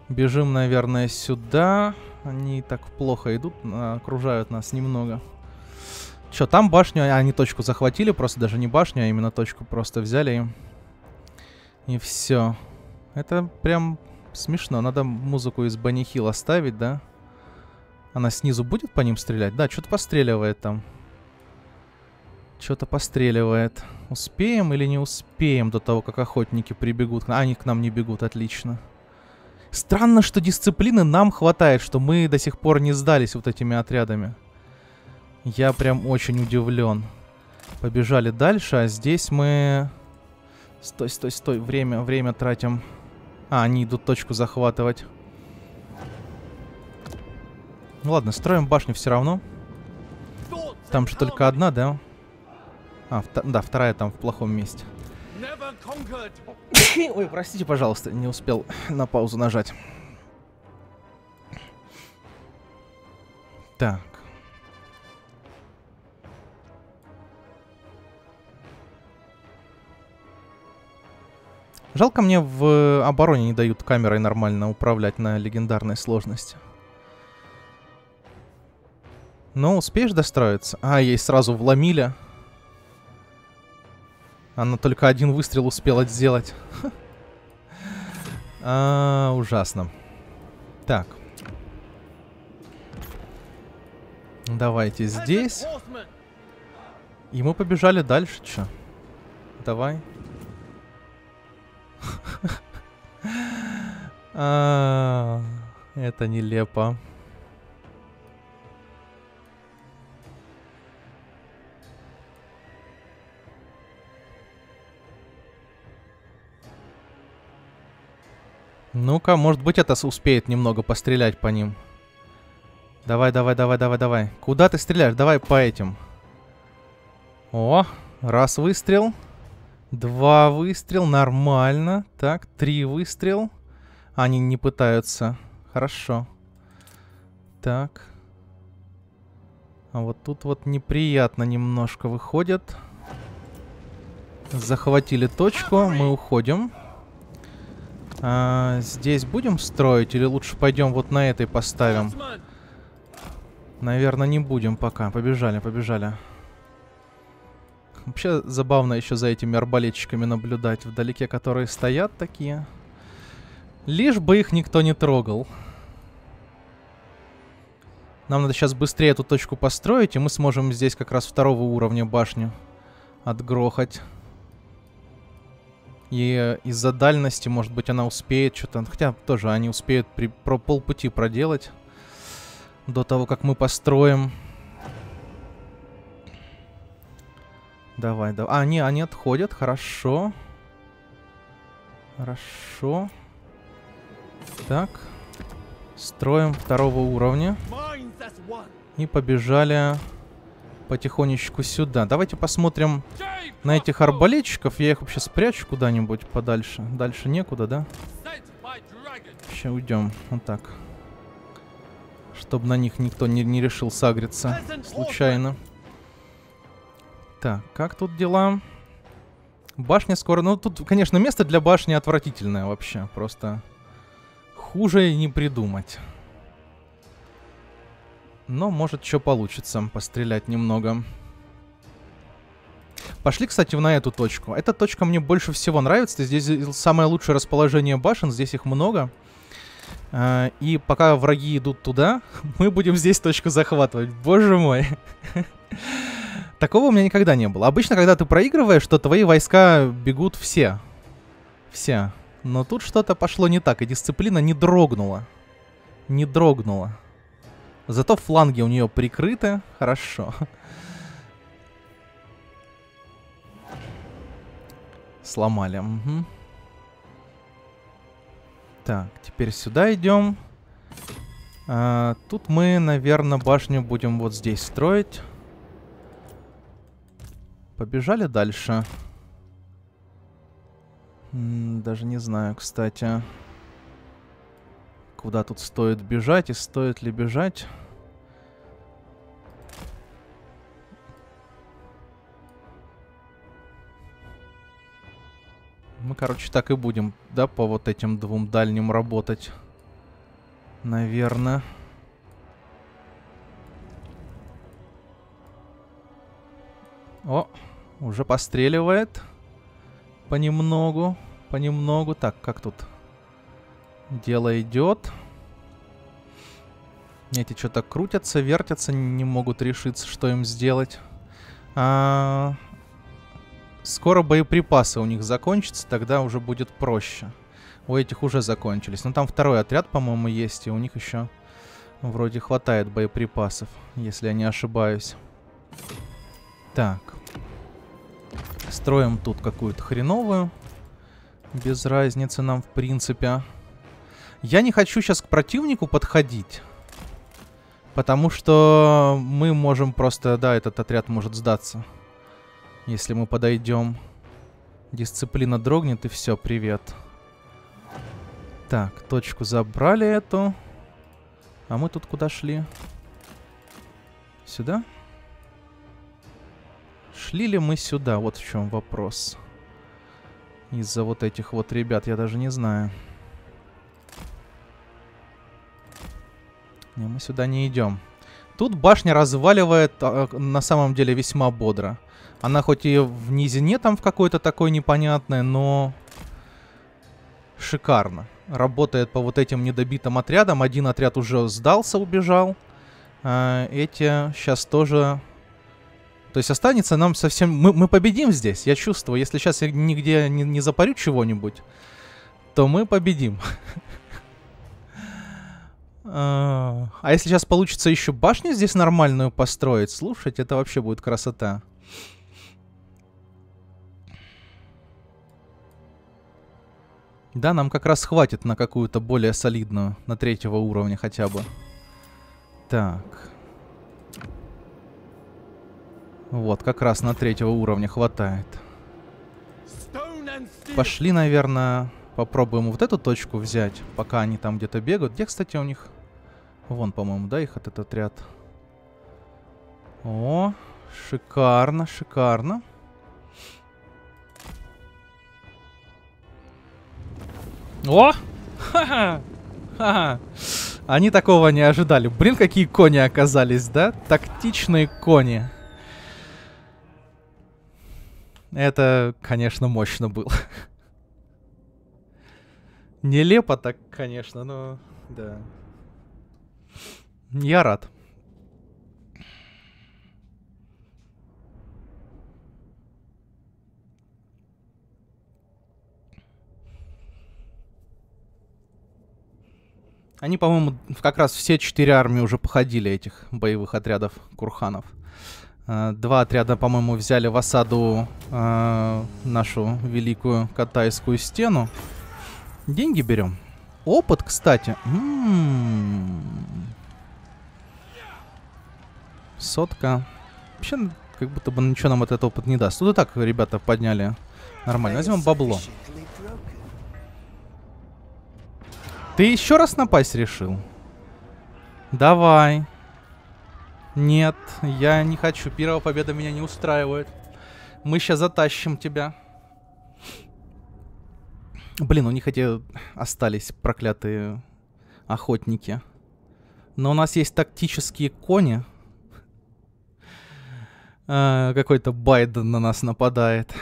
[SPEAKER 1] Бежим, наверное, сюда. Они так плохо идут, а, окружают нас немного. Чё, там башню, а, они точку захватили, просто даже не башню, а именно точку просто взяли и... И все. Это прям смешно. Надо музыку из Бенни Хилла ставить, да? Она снизу будет по ним стрелять? Да, что-то постреливает там. Что-то постреливает. Успеем или не успеем до того, как охотники прибегут? А, они к нам не бегут, отлично. Странно, что дисциплины нам хватает, что мы до сих пор не сдались вот этими отрядами. Я прям очень удивлен. Побежали дальше, а здесь мы... Стой, стой, стой, время, время тратим. А, они идут точку захватывать. Ну ладно, строим башню все равно. Там же только одна, да? А, вта- да, вторая там в плохом месте. Ой, простите, пожалуйста, не успел на паузу нажать. Так. Жалко мне в обороне не дают камерой нормально управлять на легендарной сложности. Но успеешь достроиться? А, ей сразу вломили. Она только один выстрел успела сделать. А, ужасно. Так. Давайте здесь. И мы побежали дальше, чё? Давай. А, Это нелепо. Ну-ка, может быть, это успеет немного пострелять по ним. Давай, давай, давай, давай, давай. Куда ты стреляешь? Давай по этим. О, раз выстрел. Два выстрел, нормально. Так, три выстрел. Они не пытаются. Хорошо. Так. А вот тут вот неприятно немножко выходит. Захватили точку, мы уходим. А, здесь будем строить или лучше пойдем вот на этой поставим? Наверное, не будем пока. Побежали, побежали. Вообще забавно еще за этими арбалетчиками наблюдать вдалеке, которые стоят такие. Лишь бы их никто не трогал. Нам надо сейчас быстрее эту точку построить, и мы сможем здесь как раз второго уровня башню отгрохать. И э, из-за дальности, может быть, она успеет что-то... Хотя тоже они успеют при... про полпути проделать до того, как мы построим. Давай, давай. А, не, они отходят, хорошо. Хорошо. Так. Строим второго уровня. И побежали потихонечку сюда. Давайте посмотрим на этих арбалетчиков. Я их вообще спрячу куда-нибудь подальше. Дальше некуда, да? Сейчас уйдем. Вот так. Чтобы на них никто не, не решил сагриться случайно. Так, как тут дела? Башня скоро... Ну, тут, конечно, место для башни отвратительное вообще. Просто хуже не придумать. Но, может, что получится пострелять немного. Пошли, кстати, на эту точку. Эта точка мне больше всего нравится. Здесь самое лучшее расположение башен. Здесь их много. А, И пока враги идут туда, мы будем здесь точку захватывать. Боже мой. Такого у меня никогда не было. Обычно, когда ты проигрываешь, то твои войска бегут все. Все. Но тут что-то пошло не так, и дисциплина не дрогнула. Не дрогнула. Зато фланги у нее прикрыты. Хорошо. Сломали. мгм. Так, теперь сюда идем. А, тут мы, наверное, башню будем вот здесь строить. Побежали дальше. М, Даже не знаю, кстати. Куда тут стоит бежать и стоит ли бежать. Мы, короче, так и будем, да, по вот этим двум дальним работать. Наверное. О, уже постреливает. Понемногу, понемногу. Так, как тут? Дело идет. Эти что-то крутятся, вертятся, не могут решиться, что им сделать. А, Скоро боеприпасы у них закончатся, тогда уже будет проще. У этих уже закончились. Но там второй отряд, по-моему, есть, и у них еще вроде хватает боеприпасов, если я не ошибаюсь. Так. Строим тут какую-то хреновую. Без разницы нам, в принципе. Я не хочу сейчас к противнику подходить. Потому что мы можем просто... Да, этот отряд может сдаться. Если мы подойдем. Дисциплина дрогнет и все, привет. Так, точку забрали эту. А мы тут куда шли? Сюда? Шли ли мы сюда? Вот в чем вопрос. Из-за вот этих вот ребят, я даже не знаю. Не, мы сюда не идем. Тут башня разваливает а, на самом деле весьма бодро. Она хоть и в низине там в какой-то такой непонятной, но шикарно. Работает по вот этим недобитым отрядам. Один отряд уже сдался, убежал. А, эти сейчас тоже... То есть останется нам совсем... Мы, мы победим здесь, я чувствую. Если сейчас я нигде не, не запарю чего-нибудь, то мы победим. А если сейчас получится еще башню здесь нормальную построить, слушать, это вообще будет красота. Да, нам как раз хватит на какую-то более солидную, на третьего уровня хотя бы. Так. Вот, как раз на третьего уровня хватает. Пошли, наверное, попробуем вот эту точку взять, пока они там где-то бегают. Где, кстати, у них... Вон, по-моему, да, их этот отряд. О, шикарно, шикарно. О! Ха-ха! Они такого не ожидали. Блин, какие кони оказались, да? Тактичные кони. Это, конечно, мощно было. Нелепо так, конечно, но... Да. Я рад. Они, по-моему, как раз все четыре армии уже походили этих боевых отрядов Курханов. Э, Два отряда, по-моему, взяли в осаду э, нашу великую Катайскую стену. Деньги берем. Опыт, кстати. М-м-м. Сотка. Вообще, как будто бы ничего нам этот опыт не даст. Тут и так ребята подняли нормально. Возьмем бабло. Ты еще раз напасть решил? Давай. Нет, я не хочу. Первая победа меня не устраивает. Мы сейчас затащим тебя. Блин, у них эти остались проклятые охотники. Но у нас есть тактические кони. А, Какой-то Байден на нас нападает.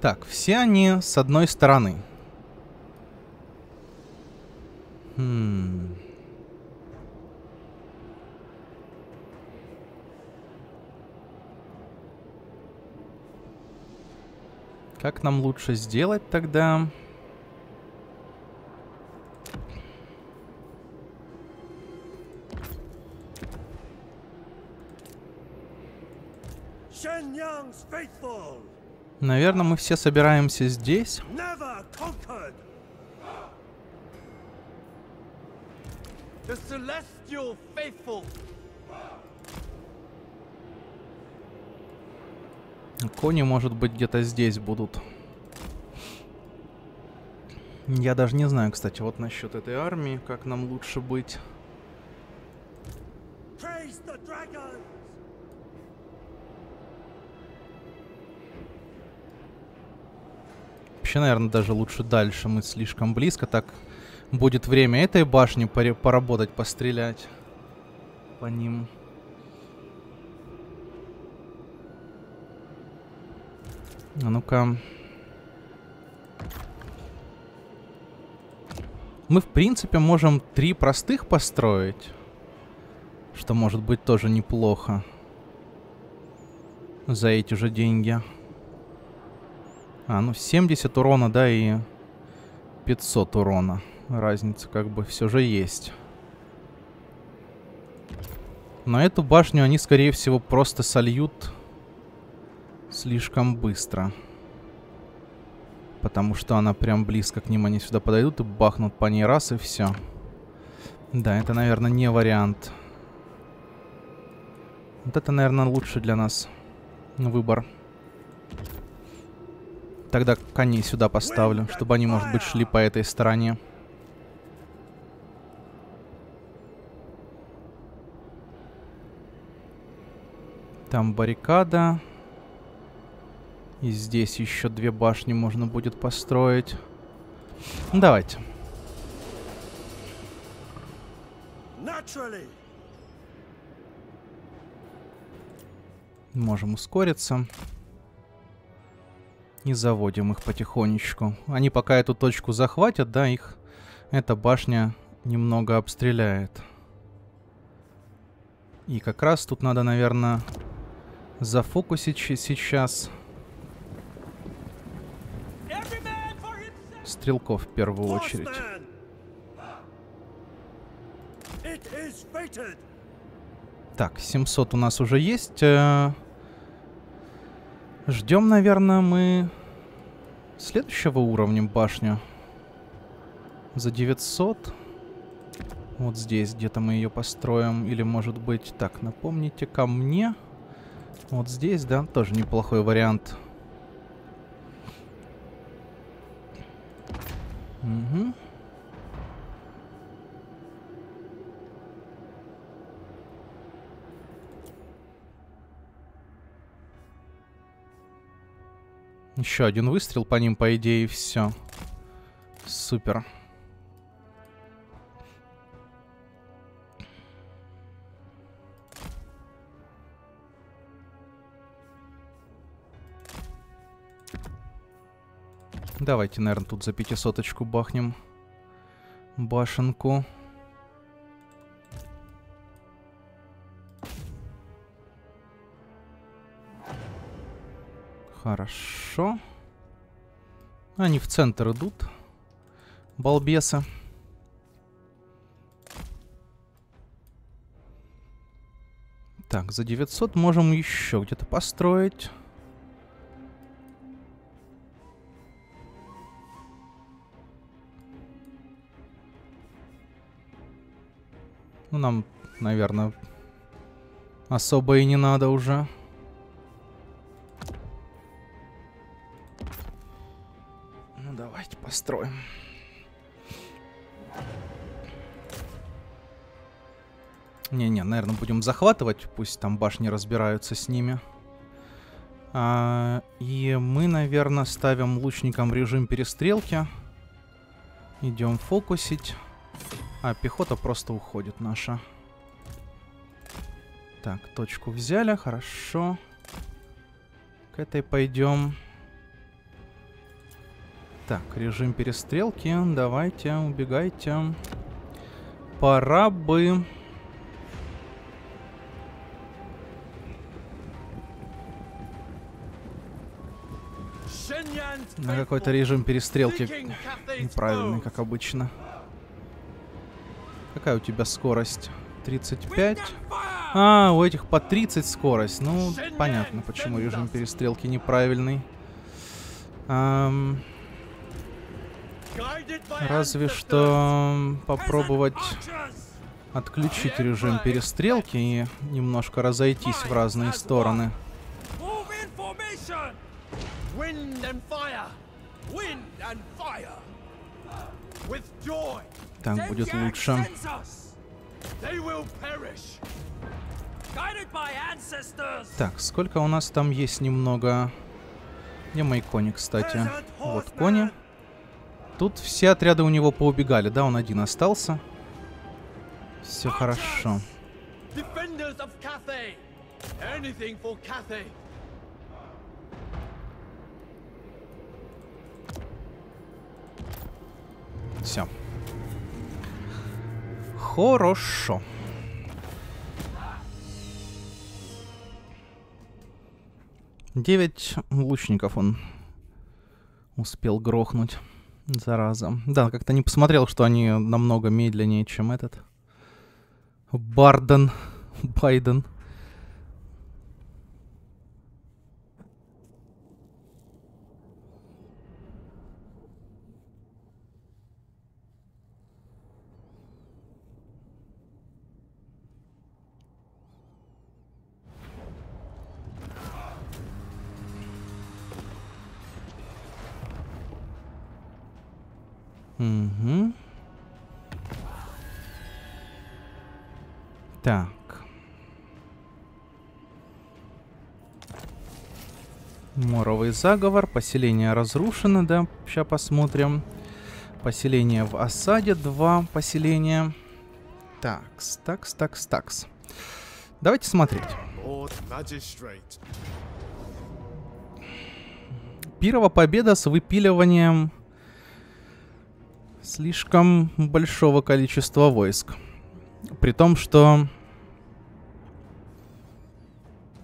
[SPEAKER 1] Так, все они с одной стороны. Хм. Как нам лучше сделать тогда? Наверное, мы все собираемся здесь.
[SPEAKER 4] The celestial faithful.
[SPEAKER 1] Кони, может быть, где-то здесь будут. Я даже не знаю, кстати, вот насчет этой армии, как нам лучше быть. Вообще, наверное, даже лучше дальше. Мы слишком близко. Так будет время этой башни поработать, пострелять по ним. А ну-ка. Мы, в принципе, можем три простых построить. Что может быть тоже неплохо. За эти же деньги. А, ну 70 урона, да, и 500 урона. Разница как бы все же есть. Но эту башню они, скорее всего, просто сольют слишком быстро. Потому что она прям близко к ним, они сюда подойдут и бахнут по ней раз и все. Да, это, наверное, не вариант. Вот это, наверное, лучше для нас выбор. Тогда коней сюда поставлю, чтобы они, может быть, шли по этой стороне. Там баррикада. И здесь еще две башни можно будет построить. Давайте.
[SPEAKER 5] Naturally.
[SPEAKER 1] Можем ускориться. И заводим их потихонечку. Они пока эту точку захватят, да, их эта башня немного обстреляет. И как раз тут надо, наверное, зафокусить сейчас стрелков в первую очередь. Так, 700 у нас уже есть. э, Ждем, наверное, мы следующего уровня башню. За 900. Вот здесь где-то мы ее построим. Или, может быть, так, напомните ко мне. Вот здесь, да, тоже неплохой вариант. Угу. Еще один выстрел по ним, по идее, и все. Супер. Давайте, наверное, тут за пятисоточку бахнем башенку. Хорошо. Они в центр идут. Балбесы. Так, за 900 можем еще где-то построить. Ну, нам, наверное, особо и не надо уже. Ну, давайте построим. Не-не, наверное, будем захватывать. Пусть там башни разбираются с ними. А, и мы, наверное, ставим лучникам режим перестрелки. Идем фокусить. А, пехота просто уходит наша. Так, точку взяли, хорошо. К этой пойдем. Так, режим перестрелки. Давайте, убегайте. Пора бы... На какой-то режим перестрелки неправильный, как обычно. Какая у тебя скорость? 35? А, у этих по 30 скорость. Ну, понятно, почему режим перестрелки неправильный.
[SPEAKER 4] By
[SPEAKER 1] разве что попробовать отключить режим перестрелки и немножко разойтись в разные стороны.
[SPEAKER 4] And fire. Wind and fire. With joy,
[SPEAKER 1] Так будет лучше. Так, сколько у нас там есть немного... Где мои кони, кстати? Вот кони. Тут все отряды у него поубегали, да, он один остался. Все хорошо. Все. Хорошо. Девять лучников он успел грохнуть. Зараза. Да, как-то не посмотрел, что они намного медленнее, чем этот. Барден Байден. Угу. Так. Моровый заговор. Поселение разрушено, да? Сейчас посмотрим. Поселение в осаде. Два поселения. Такс, такс, такс, такс. Давайте смотреть. Пирова победа с выпиливанием слишком большого количества войск. При том, что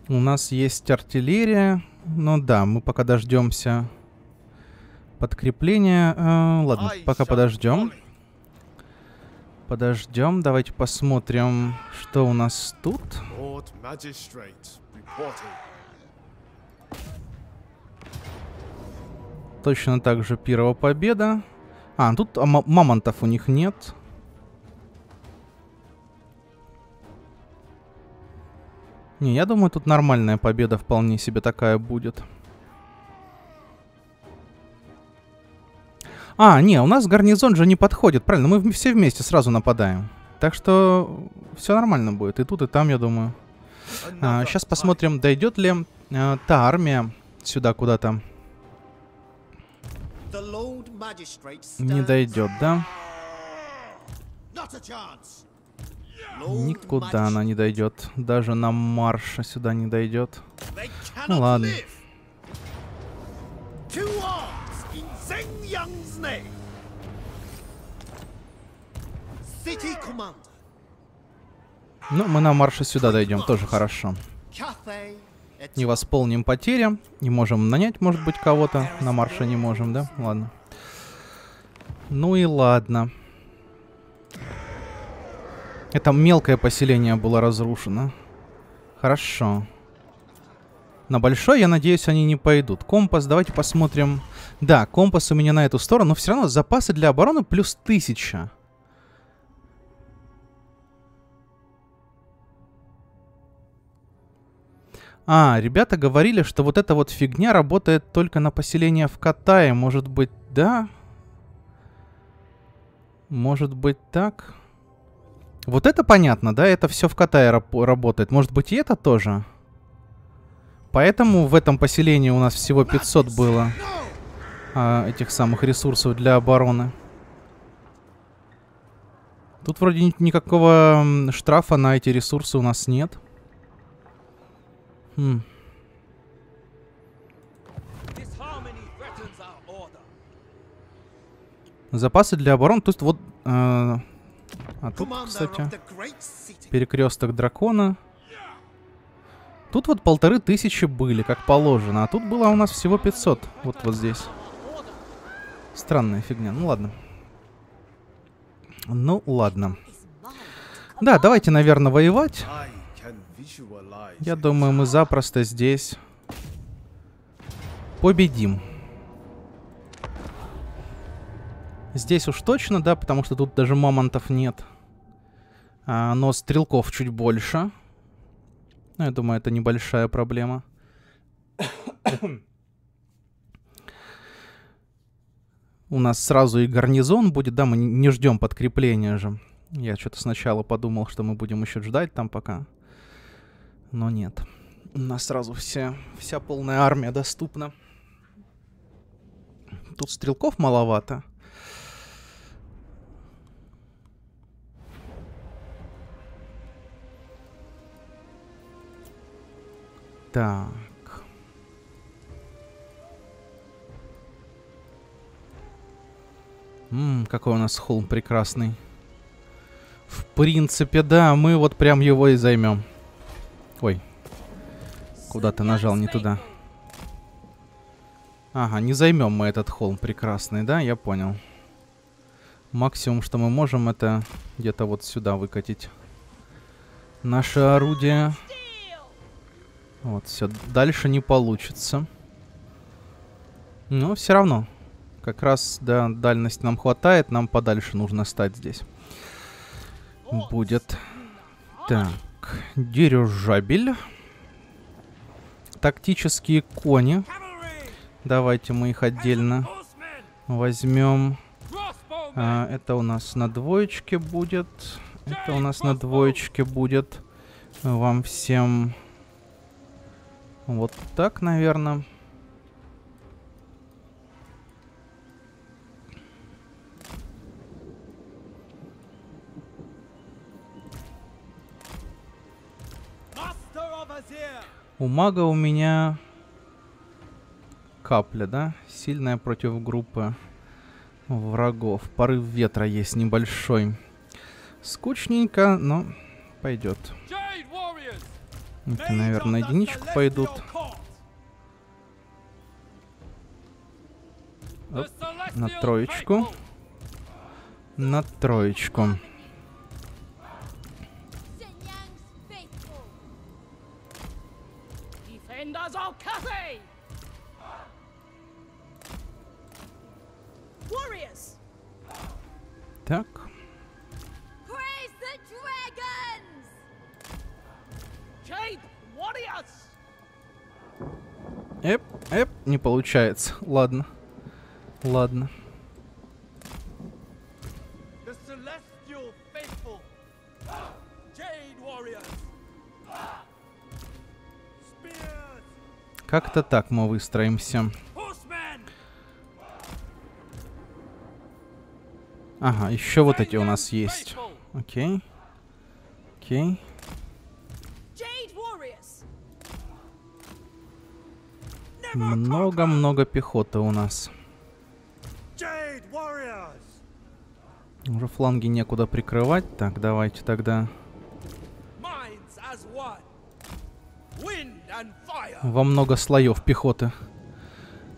[SPEAKER 1] у нас есть артиллерия. Ну да, мы пока дождемся подкрепления. Э, ладно, пока подождем. Подождем. Давайте посмотрим, что у нас тут. Точно так же Пирова победа. А, тут а, ма- мамонтов у них нет. Не, я думаю, тут нормальная победа вполне себе такая будет. А, не, у нас гарнизон же не подходит, правильно, мы все вместе сразу нападаем. Так что все нормально будет, и тут, и там, я думаю.
[SPEAKER 6] Another
[SPEAKER 1] сейчас посмотрим, дойдет ли э, та армия сюда куда-то. Не дойдет, да? Никуда она не дойдет. Даже на марше сюда не дойдет. Ну ладно. Ну, мы на марше сюда дойдем, тоже хорошо.
[SPEAKER 2] Cathay.
[SPEAKER 1] Не восполним потери. Не можем нанять, может быть, кого-то. На марше не можем, да? Ладно. Ну и ладно. Это мелкое поселение было разрушено. Хорошо. На большой, я надеюсь, они не пойдут. Компас, давайте посмотрим. Да, компас у меня на эту сторону, но все равно запасы для обороны плюс 1000. А, ребята говорили, что вот эта вот фигня работает только на поселение в Катае. Может быть, да? Может быть, так? Вот это понятно, да? Это все в Катае раб- работает. Может быть, и это тоже? Поэтому в этом поселении у нас всего 500 было а, этих самых ресурсов для обороны. Тут вроде ни- никакого штрафа на эти ресурсы у нас нет. Хм. Запасы для обороны. То есть вот... э, а тут, кстати, перекресток дракона. Тут вот полторы тысячи были, как положено. А тут было у нас всего 500. Вот вот здесь. Странная фигня. Ну ладно. Ну ладно. Да, давайте, наверное, воевать. Я думаю, мы запросто здесь победим. Здесь уж точно, да, потому что тут даже мамонтов нет. А, но стрелков чуть больше. Ну, я думаю, это небольшая проблема. У нас сразу и гарнизон будет, да, мы не ждем подкрепления же. Я что-то сначала подумал, что мы будем еще ждать там пока. Но нет. У нас сразу вся, вся полная армия доступна. Тут стрелков маловато. Так. Ммм, какой у нас холм прекрасный. В принципе, да, мы вот прям его и займем. Ой. Куда ты нажал не туда? Ага, не займем мы этот холм прекрасный, да? Я понял. Максимум, что мы можем, это где-то вот сюда выкатить Наше орудие. Вот, все, дальше не получится. Но все равно. Как раз, да, дальность нам хватает, нам подальше нужно стать здесь. Будет. Так, дирижабель. Тактические кони. Давайте мы их отдельно возьмем. А, это у нас на двоечке будет. Это у нас на двоечке будет. Вам всем вот так, наверное. У мага у меня капля, да? Сильная против группы врагов. Порыв ветра есть небольшой. Скучненько, но пойдет. Это, наверное, единичку пойдут. Оп, на троечку. На троечку.
[SPEAKER 5] Defenders of Cathay!
[SPEAKER 3] Warriors!
[SPEAKER 1] Так.
[SPEAKER 3] Praise the dragons!
[SPEAKER 5] Jade warriors!
[SPEAKER 1] Эп, эп, не получается. Ладно. Ладно. Как-то так мы выстроимся. Ага, еще вот эти у нас есть. Окей. Окей. Много-много пехоты у нас. Уже фланги некуда прикрывать. Так, давайте тогда во много слоев пехоты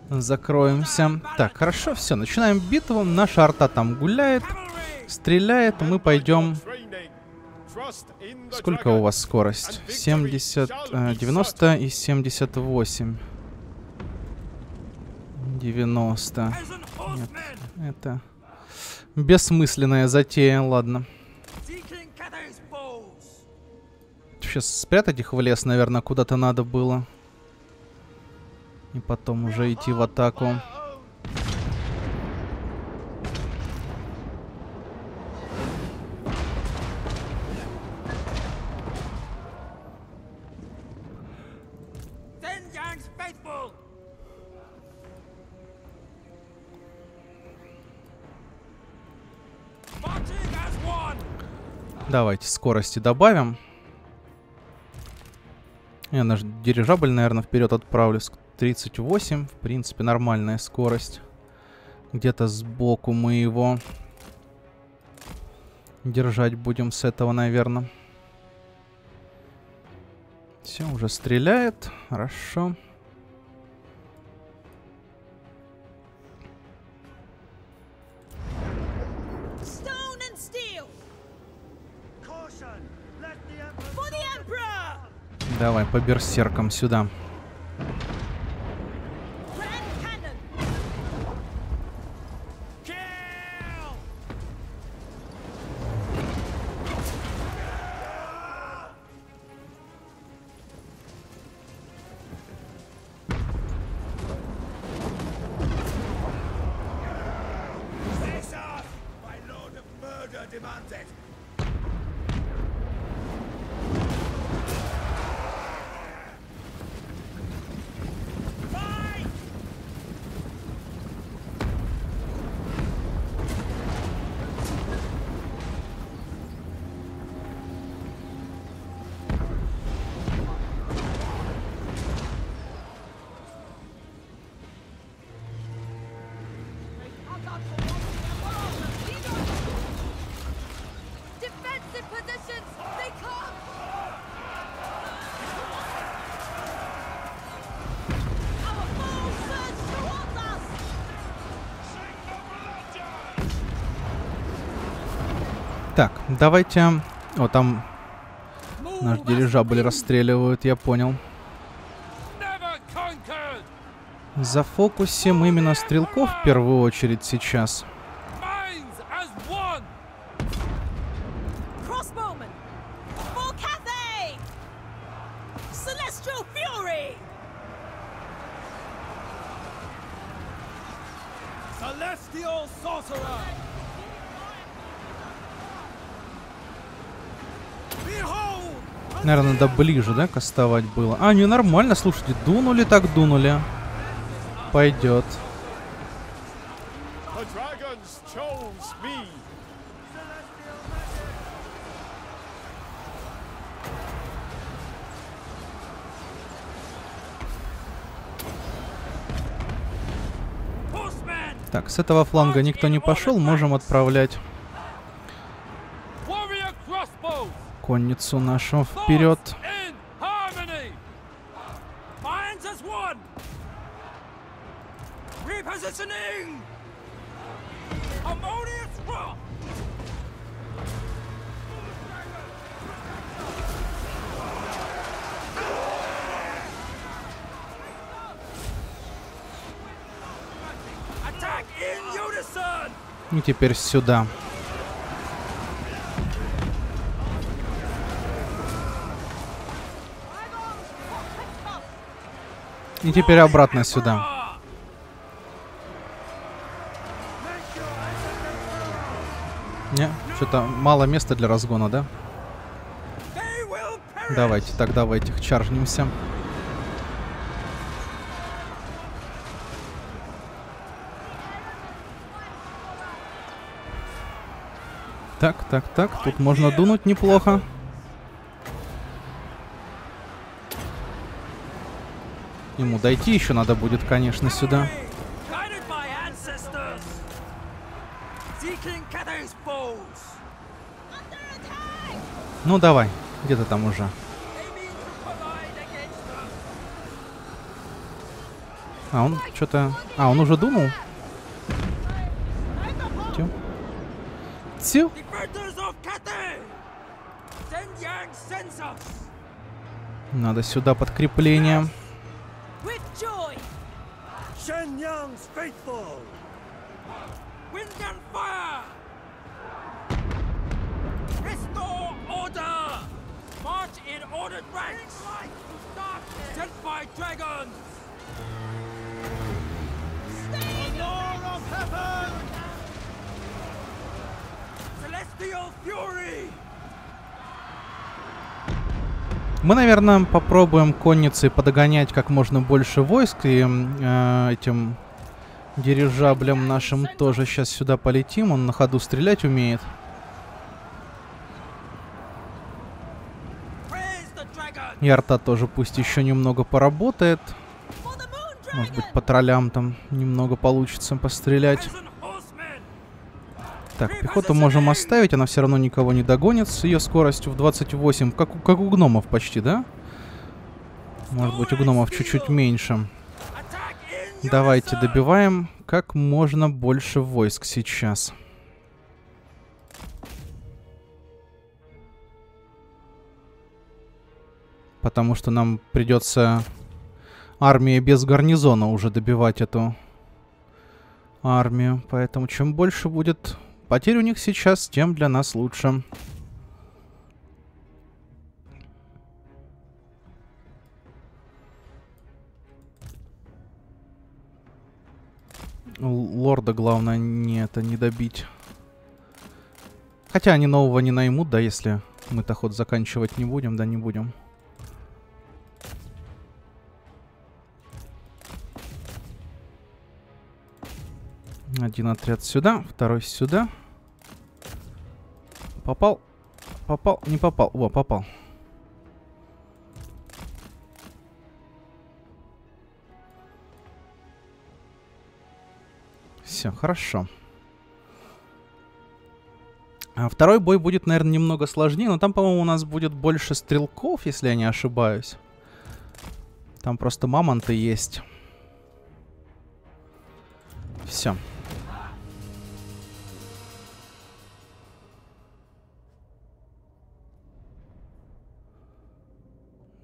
[SPEAKER 1] закроемся. Так, хорошо, все, начинаем битву. Наша арта там гуляет, стреляет. Мы пойдем... Сколько у вас скорость? 70, э, 90 и 78. 90.
[SPEAKER 5] As an horseman!
[SPEAKER 1] Это бессмысленная затея, ладно. Сейчас спрятать их в лес, наверное, куда-то надо было. И потом уже идти в атаку. Давайте скорости добавим. Я наш дирижабль, наверное, вперед отправлю. с 38. В принципе, нормальная скорость. Где-то сбоку мы его держать будем с этого, наверное. Все, уже стреляет. Хорошо.
[SPEAKER 3] Stone
[SPEAKER 1] Давай по берсеркам сюда.
[SPEAKER 3] Grand
[SPEAKER 1] Так, давайте... О, там Наш дирижабль расстреливают, я понял. Зафокусим именно стрелков в первую очередь сейчас.
[SPEAKER 6] Minds as one!
[SPEAKER 3] Crossbowmen! For Cathay! Celestial Fury!
[SPEAKER 4] Celestial Sorcerer! Behold!
[SPEAKER 1] Наверное, надо ближе, да, кастовать было. А, не, нормально, слушайте, дунули так дунули. Пойдет. Так, с этого фланга никто не пошел, можем отправлять
[SPEAKER 6] Warrior crossbows!
[SPEAKER 1] конницу нашу вперед.
[SPEAKER 6] Thoughts in harmony!
[SPEAKER 4] Minds as one! Repositioning! Harmonious rock! Attack in unison!
[SPEAKER 1] И теперь сюда. И теперь обратно сюда. Не, что-то мало места для разгона, да? Давайте, тогда в этих чаржнимся. Так, так, так, тут можно дунуть неплохо. Ему дойти еще надо будет, конечно, сюда. Ну давай, где ты там уже? А, он что-то... А, он уже думал? Тю. Надо сюда подкрепление. Наверное, попробуем конницей подогонять как можно больше войск и э, этим дирижаблем нашим тоже сейчас сюда полетим. Он на ходу стрелять умеет. Арта тоже пусть еще немного поработает. Может быть, по троллям там немного получится пострелять. Так, пехоту можем оставить, она все равно никого не догонит с ее скоростью в 28, как, у- как у гномов почти, да? Может быть, у гномов чуть-чуть меньше. Давайте добиваем как можно больше войск сейчас. Потому что нам придется армия без гарнизона уже добивать эту армию. Поэтому чем больше будет потерь у них сейчас, тем для нас лучше. Лорда главное не это не добить. Хотя они нового не наймут, да, если мы-то ход заканчивать не будем, да, не будем. Один отряд сюда, второй сюда. Попал. Попал, не попал. О, попал. Все, хорошо. А второй бой будет, наверное, немного сложнее, но там, по-моему, у нас будет больше стрелков, если я не ошибаюсь. Там просто мамонты есть. Все.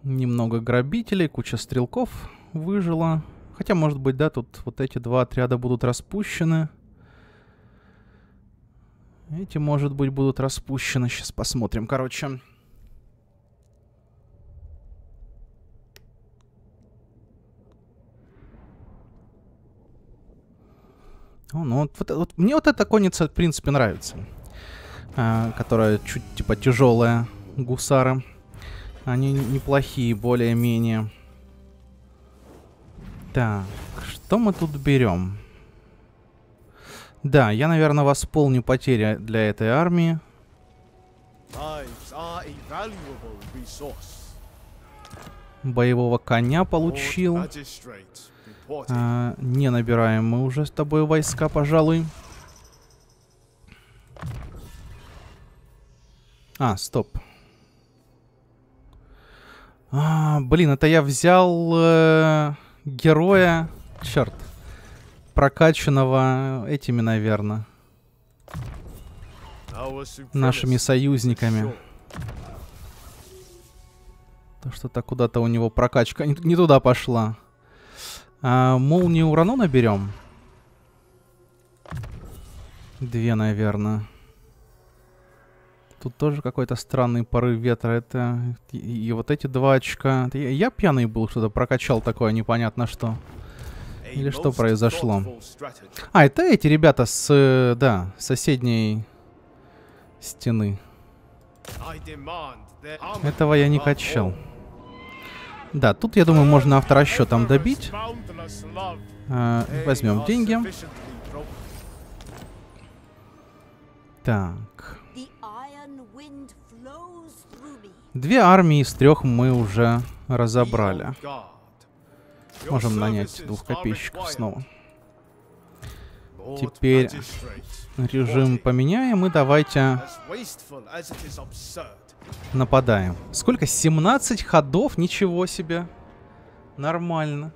[SPEAKER 1] Много грабителей, куча стрелков выжила. Хотя, может быть, да, тут вот эти два отряда будут распущены. Эти, может быть, будут распущены. Сейчас посмотрим. Короче. О, ну вот, вот- вот мне вот эта конница, в принципе, нравится. А, которая чуть, типа, тяжелая. Гусары. Они неплохие, более-менее. Так, что мы тут берем? Да, я, наверное, восполню потери для этой армии. Боевого коня получил. А, не набираем мы уже с тобой войска, пожалуй. А, стоп. А, блин, это я взял э, героя, черт, прокачанного этими, наверное, нашими союзниками. То что-то куда-то у него прокачка не, не туда пошла. А, молнию урану наберем. Две, наверное. Тут тоже какой-то странный порыв ветра. Это и, и вот эти два очка. Я, я пьяный был, что-то прокачал такое непонятно что. Или что произошло? А, это эти ребята с, э, да, соседней стены. Этого я не качал. Да, тут, я думаю, можно авторасчетом добить. А, возьмем деньги. Так. Две армии из трех мы уже разобрали.
[SPEAKER 5] Your
[SPEAKER 1] Можем нанять двух копейщиков снова. Теперь Режим поменяем и давайте нападаем. Сколько? 17 ходов? Ничего себе. Нормально.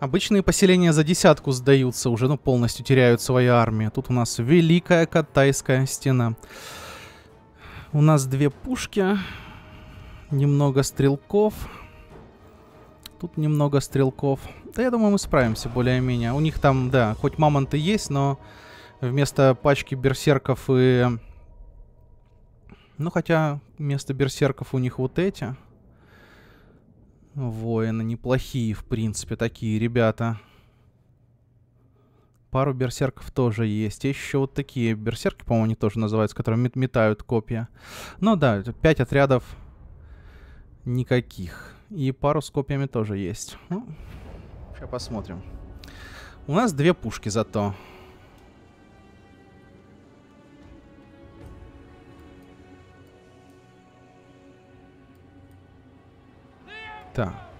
[SPEAKER 1] Обычные поселения за десятку сдаются уже, ну, полностью теряют свои армии. Тут у нас Великая Катайская стена. У нас две пушки. Немного стрелков. Тут немного стрелков. Да, я думаю, мы справимся более-менее. У них там, да, хоть мамонты есть, но вместо пачки берсерков и... Ну, хотя вместо берсерков у них вот эти. Воины неплохие, в принципе, такие ребята. Пару берсерков тоже есть. Есть еще вот такие берсерки, по-моему, они тоже называются, которые мет- метают копья. Ну да, пять отрядов никаких. И пару с копьями тоже есть. Ну, сейчас посмотрим. У нас две пушки зато. Так.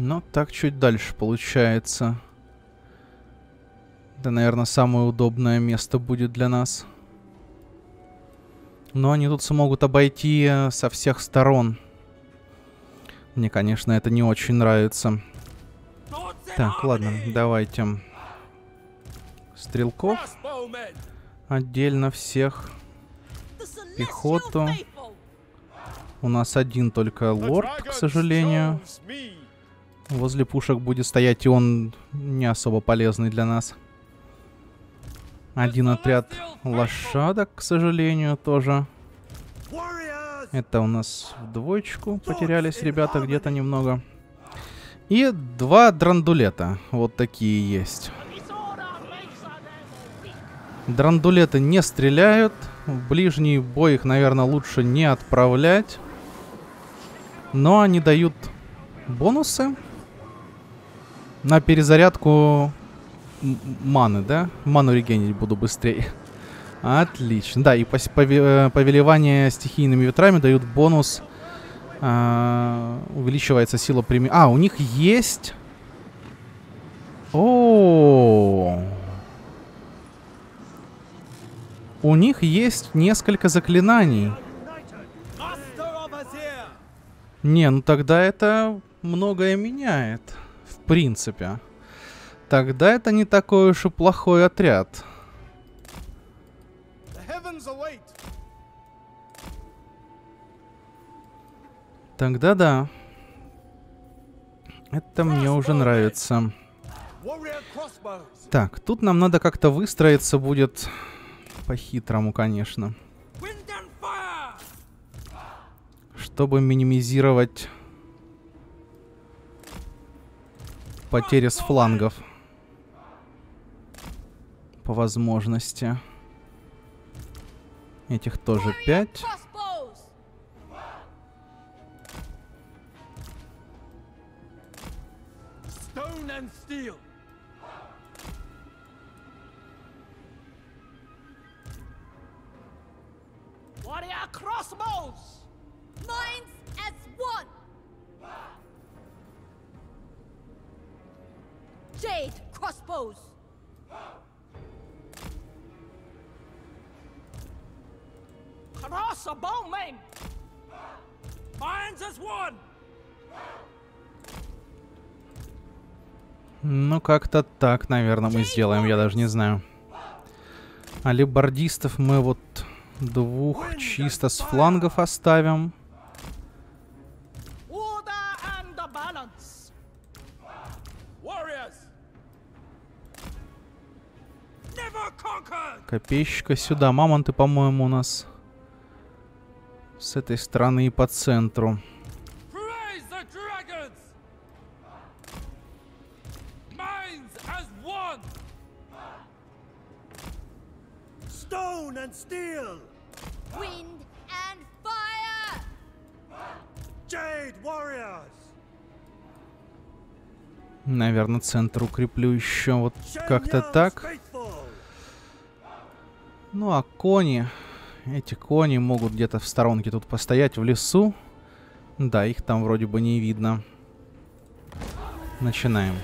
[SPEAKER 1] Ну, так чуть дальше получается. Это, наверное, самое удобное место будет для нас. Но они тут смогут обойти э, со всех сторон. Мне, конечно, это не очень нравится. Так, ладно, давайте. Стрелков отдельно всех. Пехоту. У нас один только лорд, к сожалению. Возле пушек будет стоять, и он не особо полезный для нас. Один отряд лошадок, к сожалению, тоже. Это у нас в двоечку потерялись ребята где-то немного. И два драндулета. Вот такие есть. Драндулеты не стреляют. В ближний бой их, наверное, лучше не отправлять. Но они дают бонусы на перезарядку маны, да? Ману регенить буду быстрее. Отлично. Да, и э, повелевание стихийными ветрами дают бонус. а, увеличивается сила прими... А, у них есть... О, У них есть несколько заклинаний. Не, ну тогда это многое меняет. Принципе. Тогда это не такой уж и плохой отряд. Тогда да. Это мне уже нравится. Так, тут нам надо как-то выстроиться будет по-хитрому, конечно. Чтобы минимизировать потери с флангов. По возможности. Этих тоже
[SPEAKER 3] Warrior
[SPEAKER 1] 5.
[SPEAKER 3] crossbows.
[SPEAKER 4] Stone and steel! Warrior crossbows!
[SPEAKER 3] Minds as one. Jade crossbows.
[SPEAKER 4] Crossbowmen!
[SPEAKER 6] Minds as one!
[SPEAKER 1] Ну, как-то так, наверное, мы сделаем, я даже не знаю. А либордистов мы вот двух чисто с флангов оставим. Копейщика сюда. Мамонты, по-моему, у нас с этой стороны и по центру.
[SPEAKER 5] Stone and steel!
[SPEAKER 3] Wind and fire.
[SPEAKER 5] Jade warriors!
[SPEAKER 1] Наверное, центр укреплю еще вот как-то так. Ну, а кони... Эти кони могут где-то в сторонке тут постоять в лесу. Да, их там вроде бы не видно. Начинаем.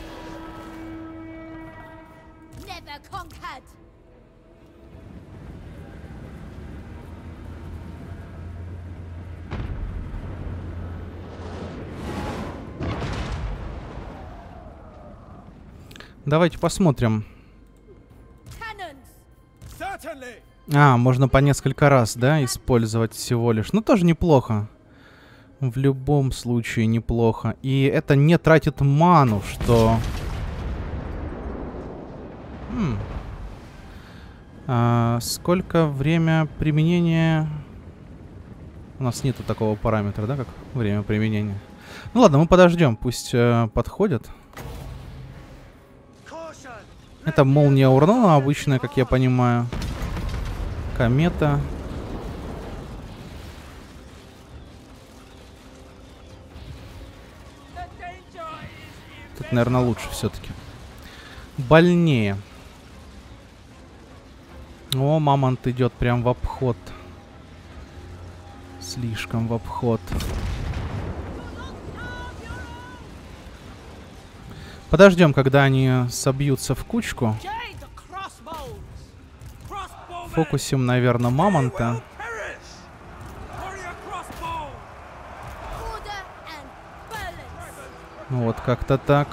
[SPEAKER 1] Давайте посмотрим. А, можно по несколько раз, да, использовать всего лишь. Ну, тоже неплохо. В любом случае неплохо. И это не тратит ману, что... М. А, сколько время применения... У нас нету такого параметра, да, как время применения. Ну ладно, мы подождем, пусть э, подходят. Это молния урона обычная, как я понимаю. Комета. Тут, наверное, лучше все-таки. Больнее. О, мамонт идет прям в обход. Слишком в обход. Подождем, когда они собьются в кучку. Фокусим, наверное, мамонта. Вот, как-то так.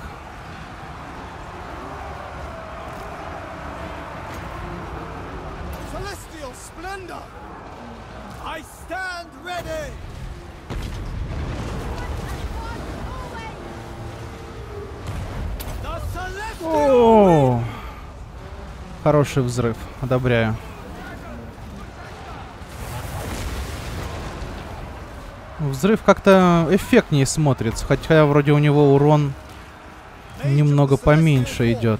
[SPEAKER 1] О, хороший взрыв, одобряю. Взрыв как-то эффектнее смотрится, хотя вроде у него урон немного поменьше идет.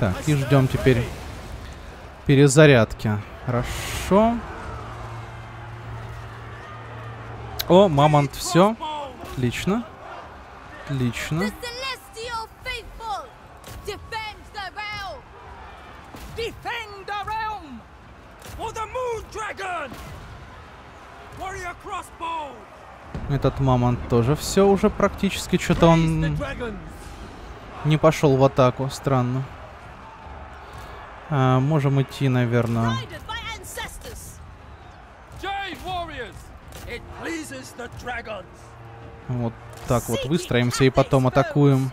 [SPEAKER 1] Так, и ждем теперь перезарядки. Хорошо. О, мамонт, все. Отлично. Отлично.
[SPEAKER 3] The celestial faithful. Defend the realm.
[SPEAKER 6] Defend the realm! For the moon dragon! Warrior crossbow!
[SPEAKER 1] Этот мамонт тоже все уже практически. Что-то он! Не пошел в атаку, странно. А, можем идти, наверное. Вот так вот выстроимся и потом атакуем.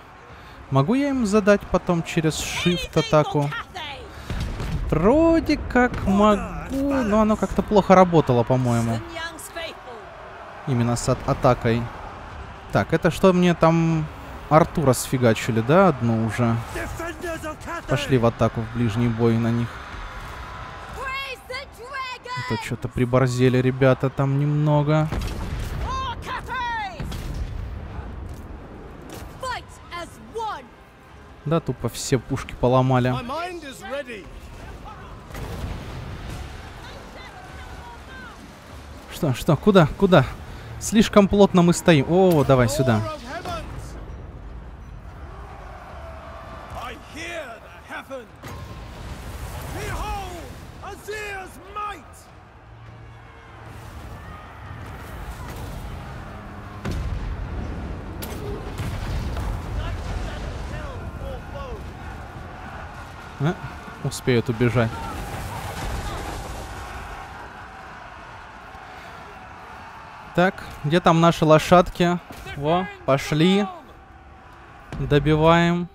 [SPEAKER 1] Могу я им задать потом через shift атаку? Вроде как могу, но оно как-то плохо работало, по-моему. Именно с атакой. Так, это что мне там Артура сфигачили, да, одну уже? Пошли в атаку, в ближний бой на них. Это что-то приборзели ребята там немного. Да, тупо все пушки поломали. Что, что, куда, куда? Слишком плотно мы стоим. О, давай сюда. А, успеют убежать. Так, где там наши лошадки? Во, пошли. Добиваем.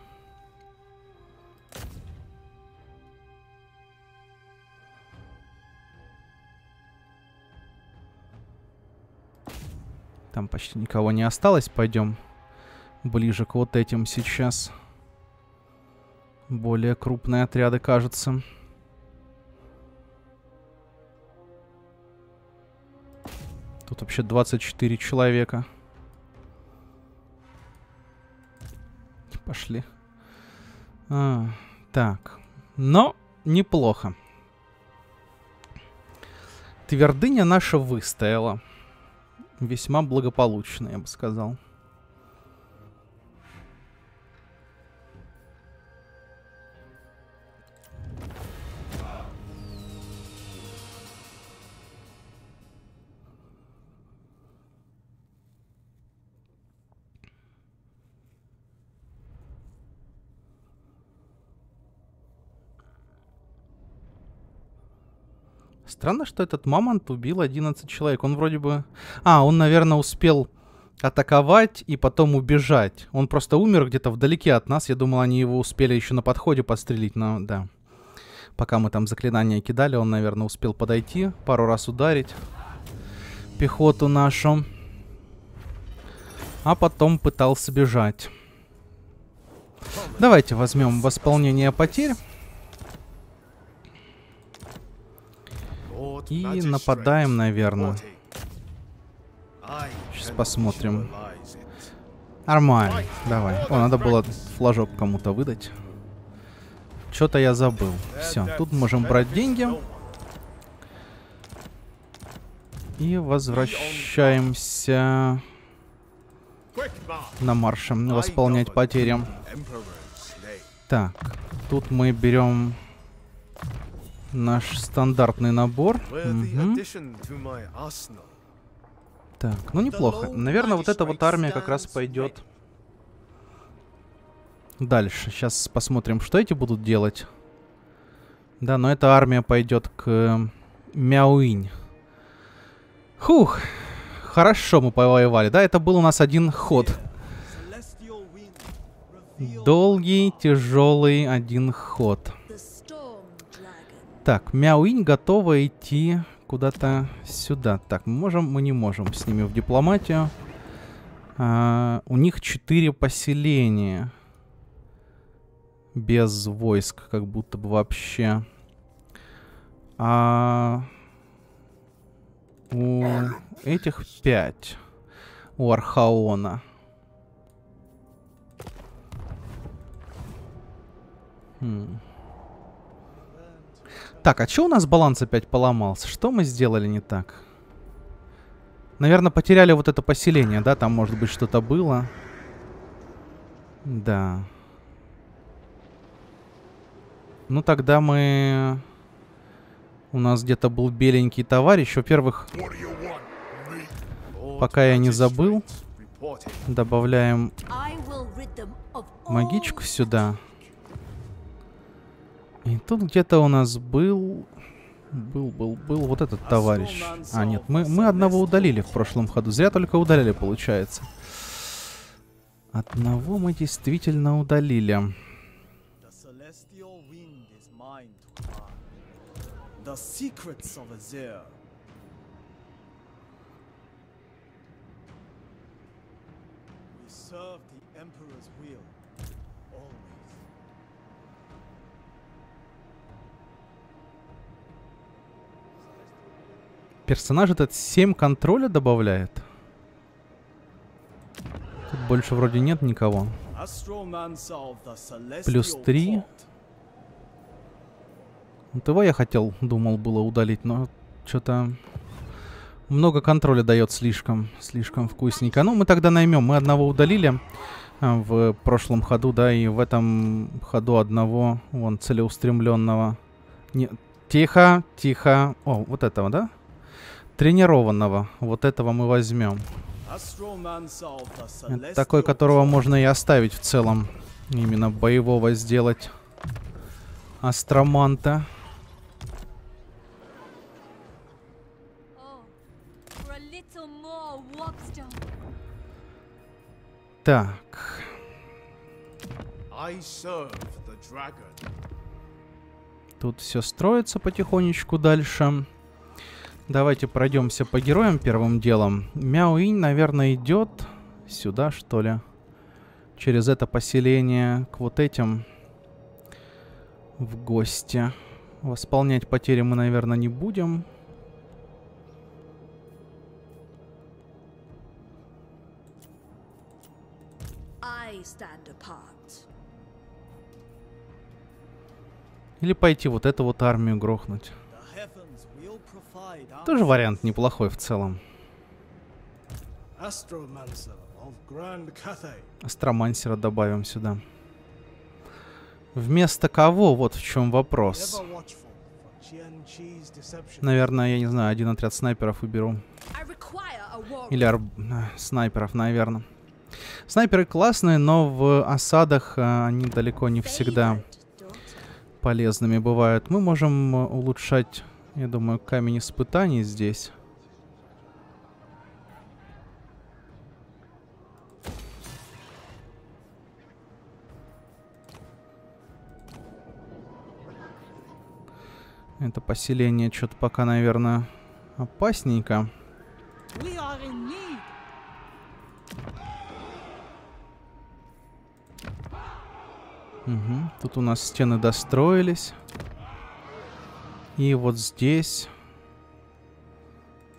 [SPEAKER 1] Там почти никого не осталось. Пойдем ближе к вот этим сейчас. Более крупные отряды, кажется. Тут вообще 24 человека. Пошли. А, так. Но неплохо. Твердыня наша выстояла. Весьма благополучно, я бы сказал. Странно, что этот мамонт убил 11 человек. Он вроде бы... А, он, наверное, успел атаковать и потом убежать. Он просто умер где-то вдалеке от нас. Я думал, они его успели еще на подходе подстрелить, но да. Пока мы там заклинания кидали, он, наверное, успел подойти, пару раз ударить пехоту нашу. А потом пытался бежать. Давайте возьмем восполнение потерь.
[SPEAKER 2] Lord
[SPEAKER 1] И нападаем, наверное. Сейчас посмотрим. Нормально. Давай. О, надо было флажок кому-то выдать. Что-то я забыл. Все, тут можем брать деньги. И возвращаемся на марше. Восполнять потери. Так, тут мы берем наш стандартный набор.
[SPEAKER 2] Arsenal.
[SPEAKER 1] Так, ну неплохо. Наверное, вот эта вот армия как раз пойдет дальше. Сейчас посмотрим, что эти будут делать. Да, но эта армия пойдет к э, Мяуинь. Хух, хорошо мы повоевали. Да, это был у нас один ход. Долгий, тяжелый один ход. Так, Мяуинь готова идти куда-то сюда. Так, мы можем, мы не можем с ними в дипломатию. А, у них четыре поселения. Без войск, как будто бы вообще. А у этих пять. У Архаона. Хм. Так, а чё у нас баланс опять поломался? Что мы сделали не так? Наверное, потеряли вот это поселение, да? Там, может быть, что-то было. Да. Ну, тогда мы... У нас где-то был беленький товарищ. Во-первых, Пока я не забыл. добавляем магичку сюда. И тут где-то у нас был... Был, был, был вот этот товарищ. А, нет, мы, мы одного удалили в прошлом ходу. Зря только удаляли, получается. Одного мы действительно удалили.
[SPEAKER 7] The secrets of Azir. We serve the
[SPEAKER 1] Персонаж этот 7 контроля добавляет. Тут больше вроде нет никого. Плюс три.
[SPEAKER 7] court.
[SPEAKER 1] Вот его я хотел, думал, было удалить, но что-то много контроля дает слишком, слишком вкусненько. Ну, мы тогда наймем. Мы одного удалили а, в прошлом ходу, да, и в этом ходу одного, вон, целеустремленного. Не, тихо, тихо. О, вот этого, да? Тренированного. Вот этого мы возьмем. Это такой, которого можно и оставить в целом. Именно боевого сделать. Астроманта. Так. Тут все строится потихонечку дальше. Давайте пройдемся по героям первым делом. Мяуинь, наверное, идет сюда, что ли. Через это поселение к вот этим в гости. Восполнять потери мы, наверное, не будем. Или пойти вот эту вот армию грохнуть. Тоже вариант неплохой в целом. Астромансера добавим сюда. Вместо кого? Вот в чем вопрос. Наверное, я не знаю, один отряд снайперов уберу. Или арб- а, снайперов, наверное. Снайперы классные, но в осадах а, они далеко не всегда полезными бывают. Мы можем а, улучшать, я думаю, камень испытаний здесь. Это поселение что-то пока, наверное, опасненько. Мгм. Тут у нас стены достроились. И вот здесь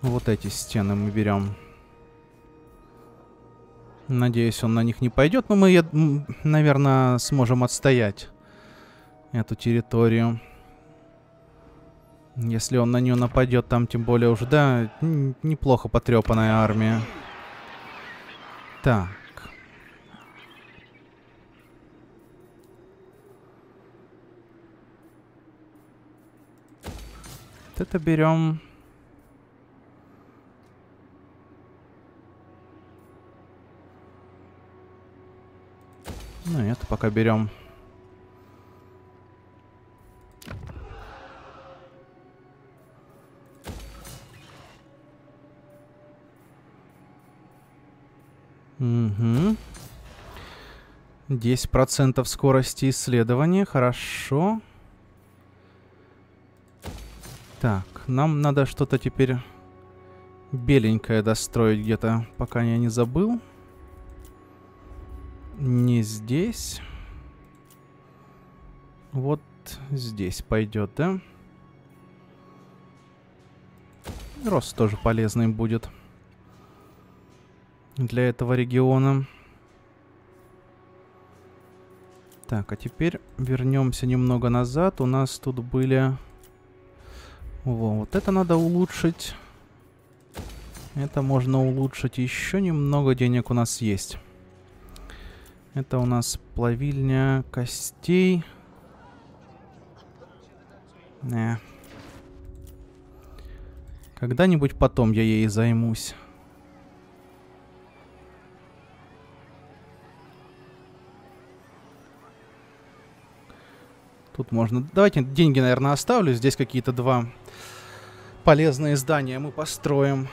[SPEAKER 1] вот эти стены мы берем. Надеюсь, он на них не пойдет, но мы, наверное, сможем отстоять эту территорию. Если он на нее нападет, там тем более уже, да, неплохо потрепанная армия. Так. Это берем. Ну, это пока берем. Угу. 10% скорости исследования. Хорошо. Так, нам надо что-то теперь беленькое достроить где-то, пока я не забыл. Не здесь. Вот здесь пойдет, да? Рост тоже полезный будет для этого региона. Так, а теперь вернемся немного назад. У нас тут были... Во, вот это надо улучшить. Это можно улучшить. Еще немного денег у нас есть. Это у нас плавильня костей. Не. Когда-нибудь потом я ей займусь. Тут можно... Давайте деньги, наверное, оставлю. Здесь какие-то два полезные здания мы построим.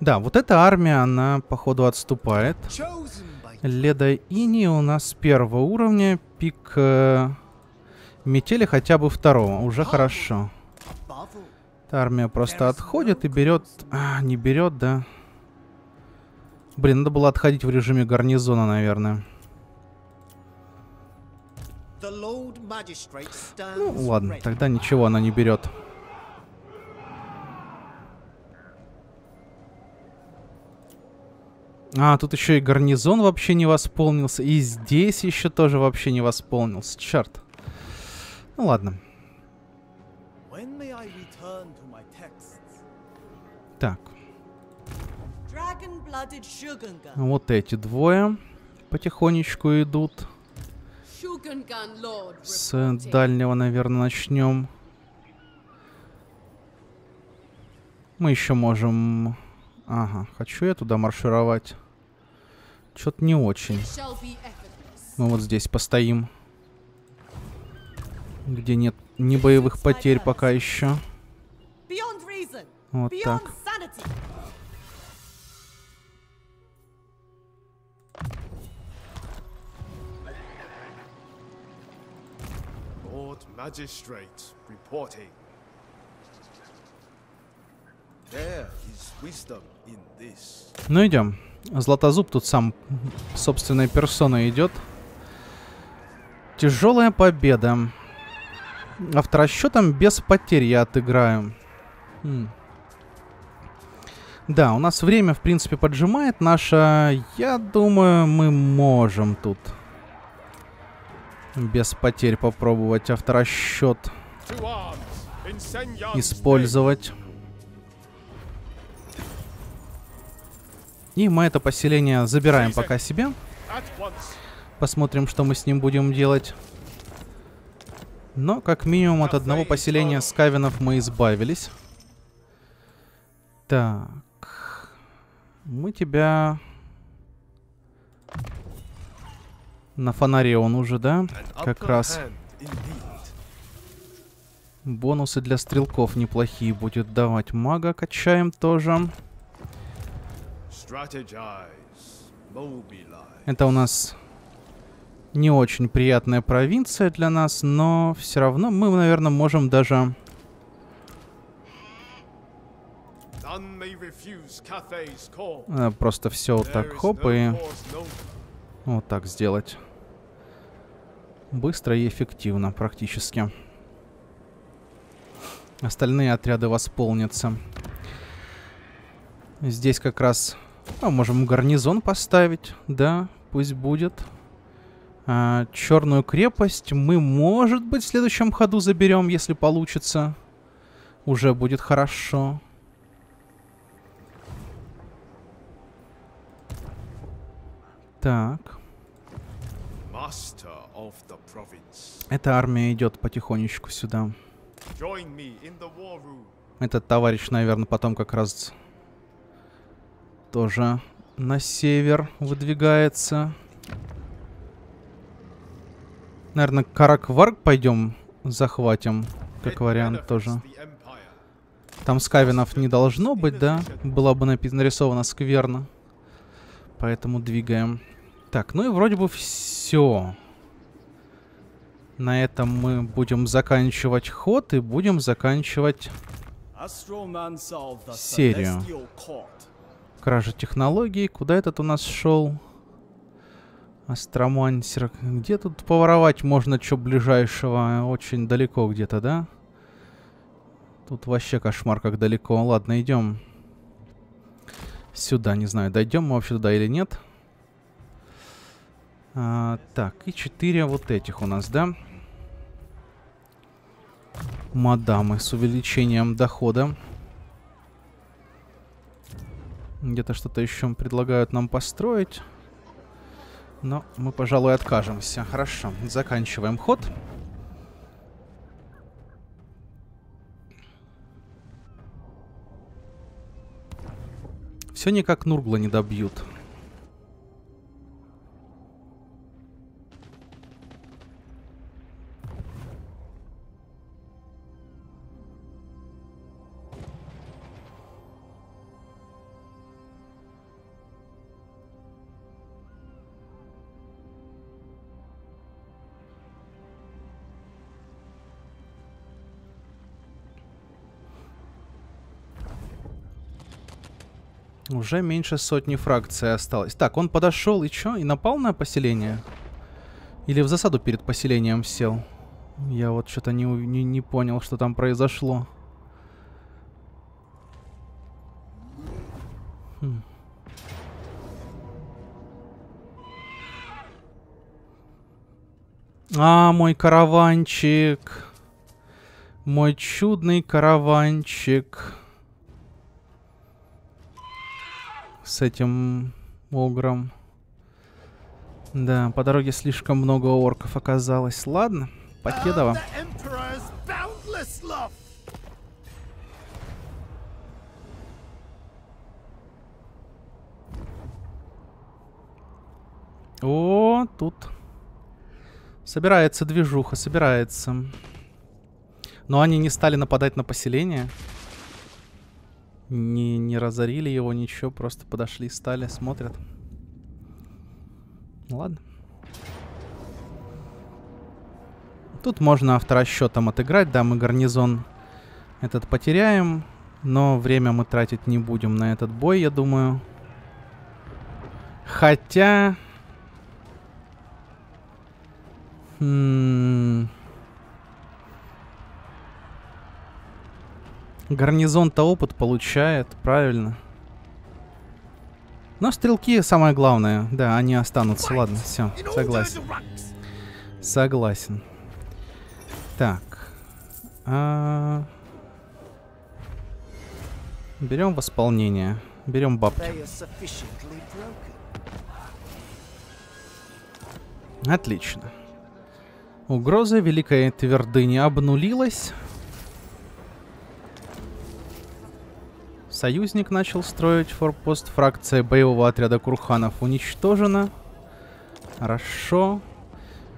[SPEAKER 1] Да, вот эта армия, она, походу, отступает. Леда Ини у нас первого уровня. Пик э, метели хотя бы второго. Уже хорошо. Эта армия просто отходит и берет... А, не берет, да. Блин, надо было отходить в режиме гарнизона, наверное. Ну, ладно, тогда ничего она не берет. А, тут еще и гарнизон вообще не восполнился. И здесь еще тоже вообще не восполнился. Черт. Ну ладно. Так, вот эти двое потихонечку идут. С дальнего, наверное, начнем. Мы еще можем... Ага, хочу я туда маршировать. Что-то не очень. Мы вот здесь постоим. Где нет ни боевых потерь пока еще. Вот так.
[SPEAKER 5] Lord Magistrate reporting. There is wisdom in this.
[SPEAKER 1] Ну идем. Златозуб тут сам собственной персоной идет. Тяжелая победа. Авторасчетом без потерь я отыграю. М. Да, у нас время, в принципе, поджимает наше. Я думаю, мы можем тут без потерь попробовать авторасчет использовать. И мы это поселение забираем пока себе. Посмотрим, что мы с ним будем делать. Но, как минимум, от одного поселения скавинов мы избавились. Так. Мы тебя... На фонаре он уже, да? Как раз. Бонусы для стрелков неплохие будет давать. Мага качаем тоже. Это у нас не очень приятная провинция для нас, но все равно мы, наверное, можем даже... Э, Просто все вот так хоп и вот так сделать. Быстро и эффективно практически. Остальные отряды восполнятся. Здесь как раз... А, можем гарнизон поставить, да, пусть будет. А, черную крепость мы, может быть, в следующем ходу заберем, если получится. Уже будет хорошо. Так. Эта армия идет потихонечку сюда. Этот товарищ, наверное, потом как раз тоже на север выдвигается. Наверное, Каракварг пойдем захватим, как вариант тоже. Там скавинов не должно быть, да? Была бы нарисована скверно. Поэтому двигаем. Так, ну и вроде бы все. На этом мы будем заканчивать ход и будем заканчивать Серию. Кража технологий. Куда этот у нас шел? Астромансер. Где тут поворовать можно что ближайшего? Очень далеко где-то, да? Тут вообще кошмар как далеко. Ладно, идем сюда. Не знаю, дойдем мы вообще туда или нет. А, так, и четыре вот этих у нас, да? Мадамы с увеличением дохода. Где-то что-то еще предлагают нам построить. Но мы, пожалуй, откажемся. Хорошо, заканчиваем ход. Все никак Нургла не добьют. Уже меньше сотни фракций осталось. Так, он подошел и чё? И напал на поселение? Или в засаду перед поселением сел? Я вот что-то не, не, не понял, что там произошло. Хм. А, мой караванчик. Мой чудный караванчик. С этим огром. Да, по дороге слишком много орков оказалось. Ладно, покедово. О, тут собирается движуха, собирается. Но они не стали нападать на поселение. Не, не разорили его, ничего, просто подошли, стали, смотрят. Ну Ладно. Тут можно авторасчетом отыграть, да, мы гарнизон этот потеряем, но время мы тратить не будем на этот бой, я думаю. Хотя... М, Гарнизон-то опыт получает, правильно. Но стрелки самое главное. Да, они останутся. Ладно, все, согласен. Согласен. Так. А, Берем восполнение. Берем бабки. Отлично. Угроза Великой Твердыни обнулилась. Союзник начал строить форпост. Фракция боевого отряда Курханов уничтожена. Хорошо.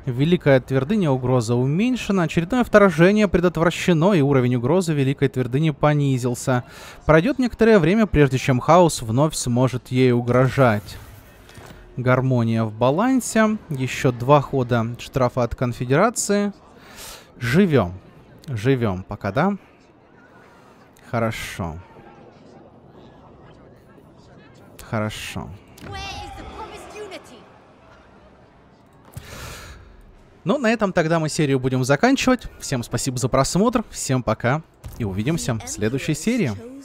[SPEAKER 1] Великая Твердыня угроза уменьшена. Очередное вторжение предотвращено, и уровень угрозы Великой Твердыни понизился. Пройдет некоторое время, прежде чем хаос вновь сможет ей угрожать. Гармония в балансе. Еще два хода штрафа от конфедерации. Живем. Живем пока, да? Хорошо. Хорошо. Ну, на этом тогда мы серию будем заканчивать. Всем спасибо за просмотр. Всем пока. И увидимся в следующей серии.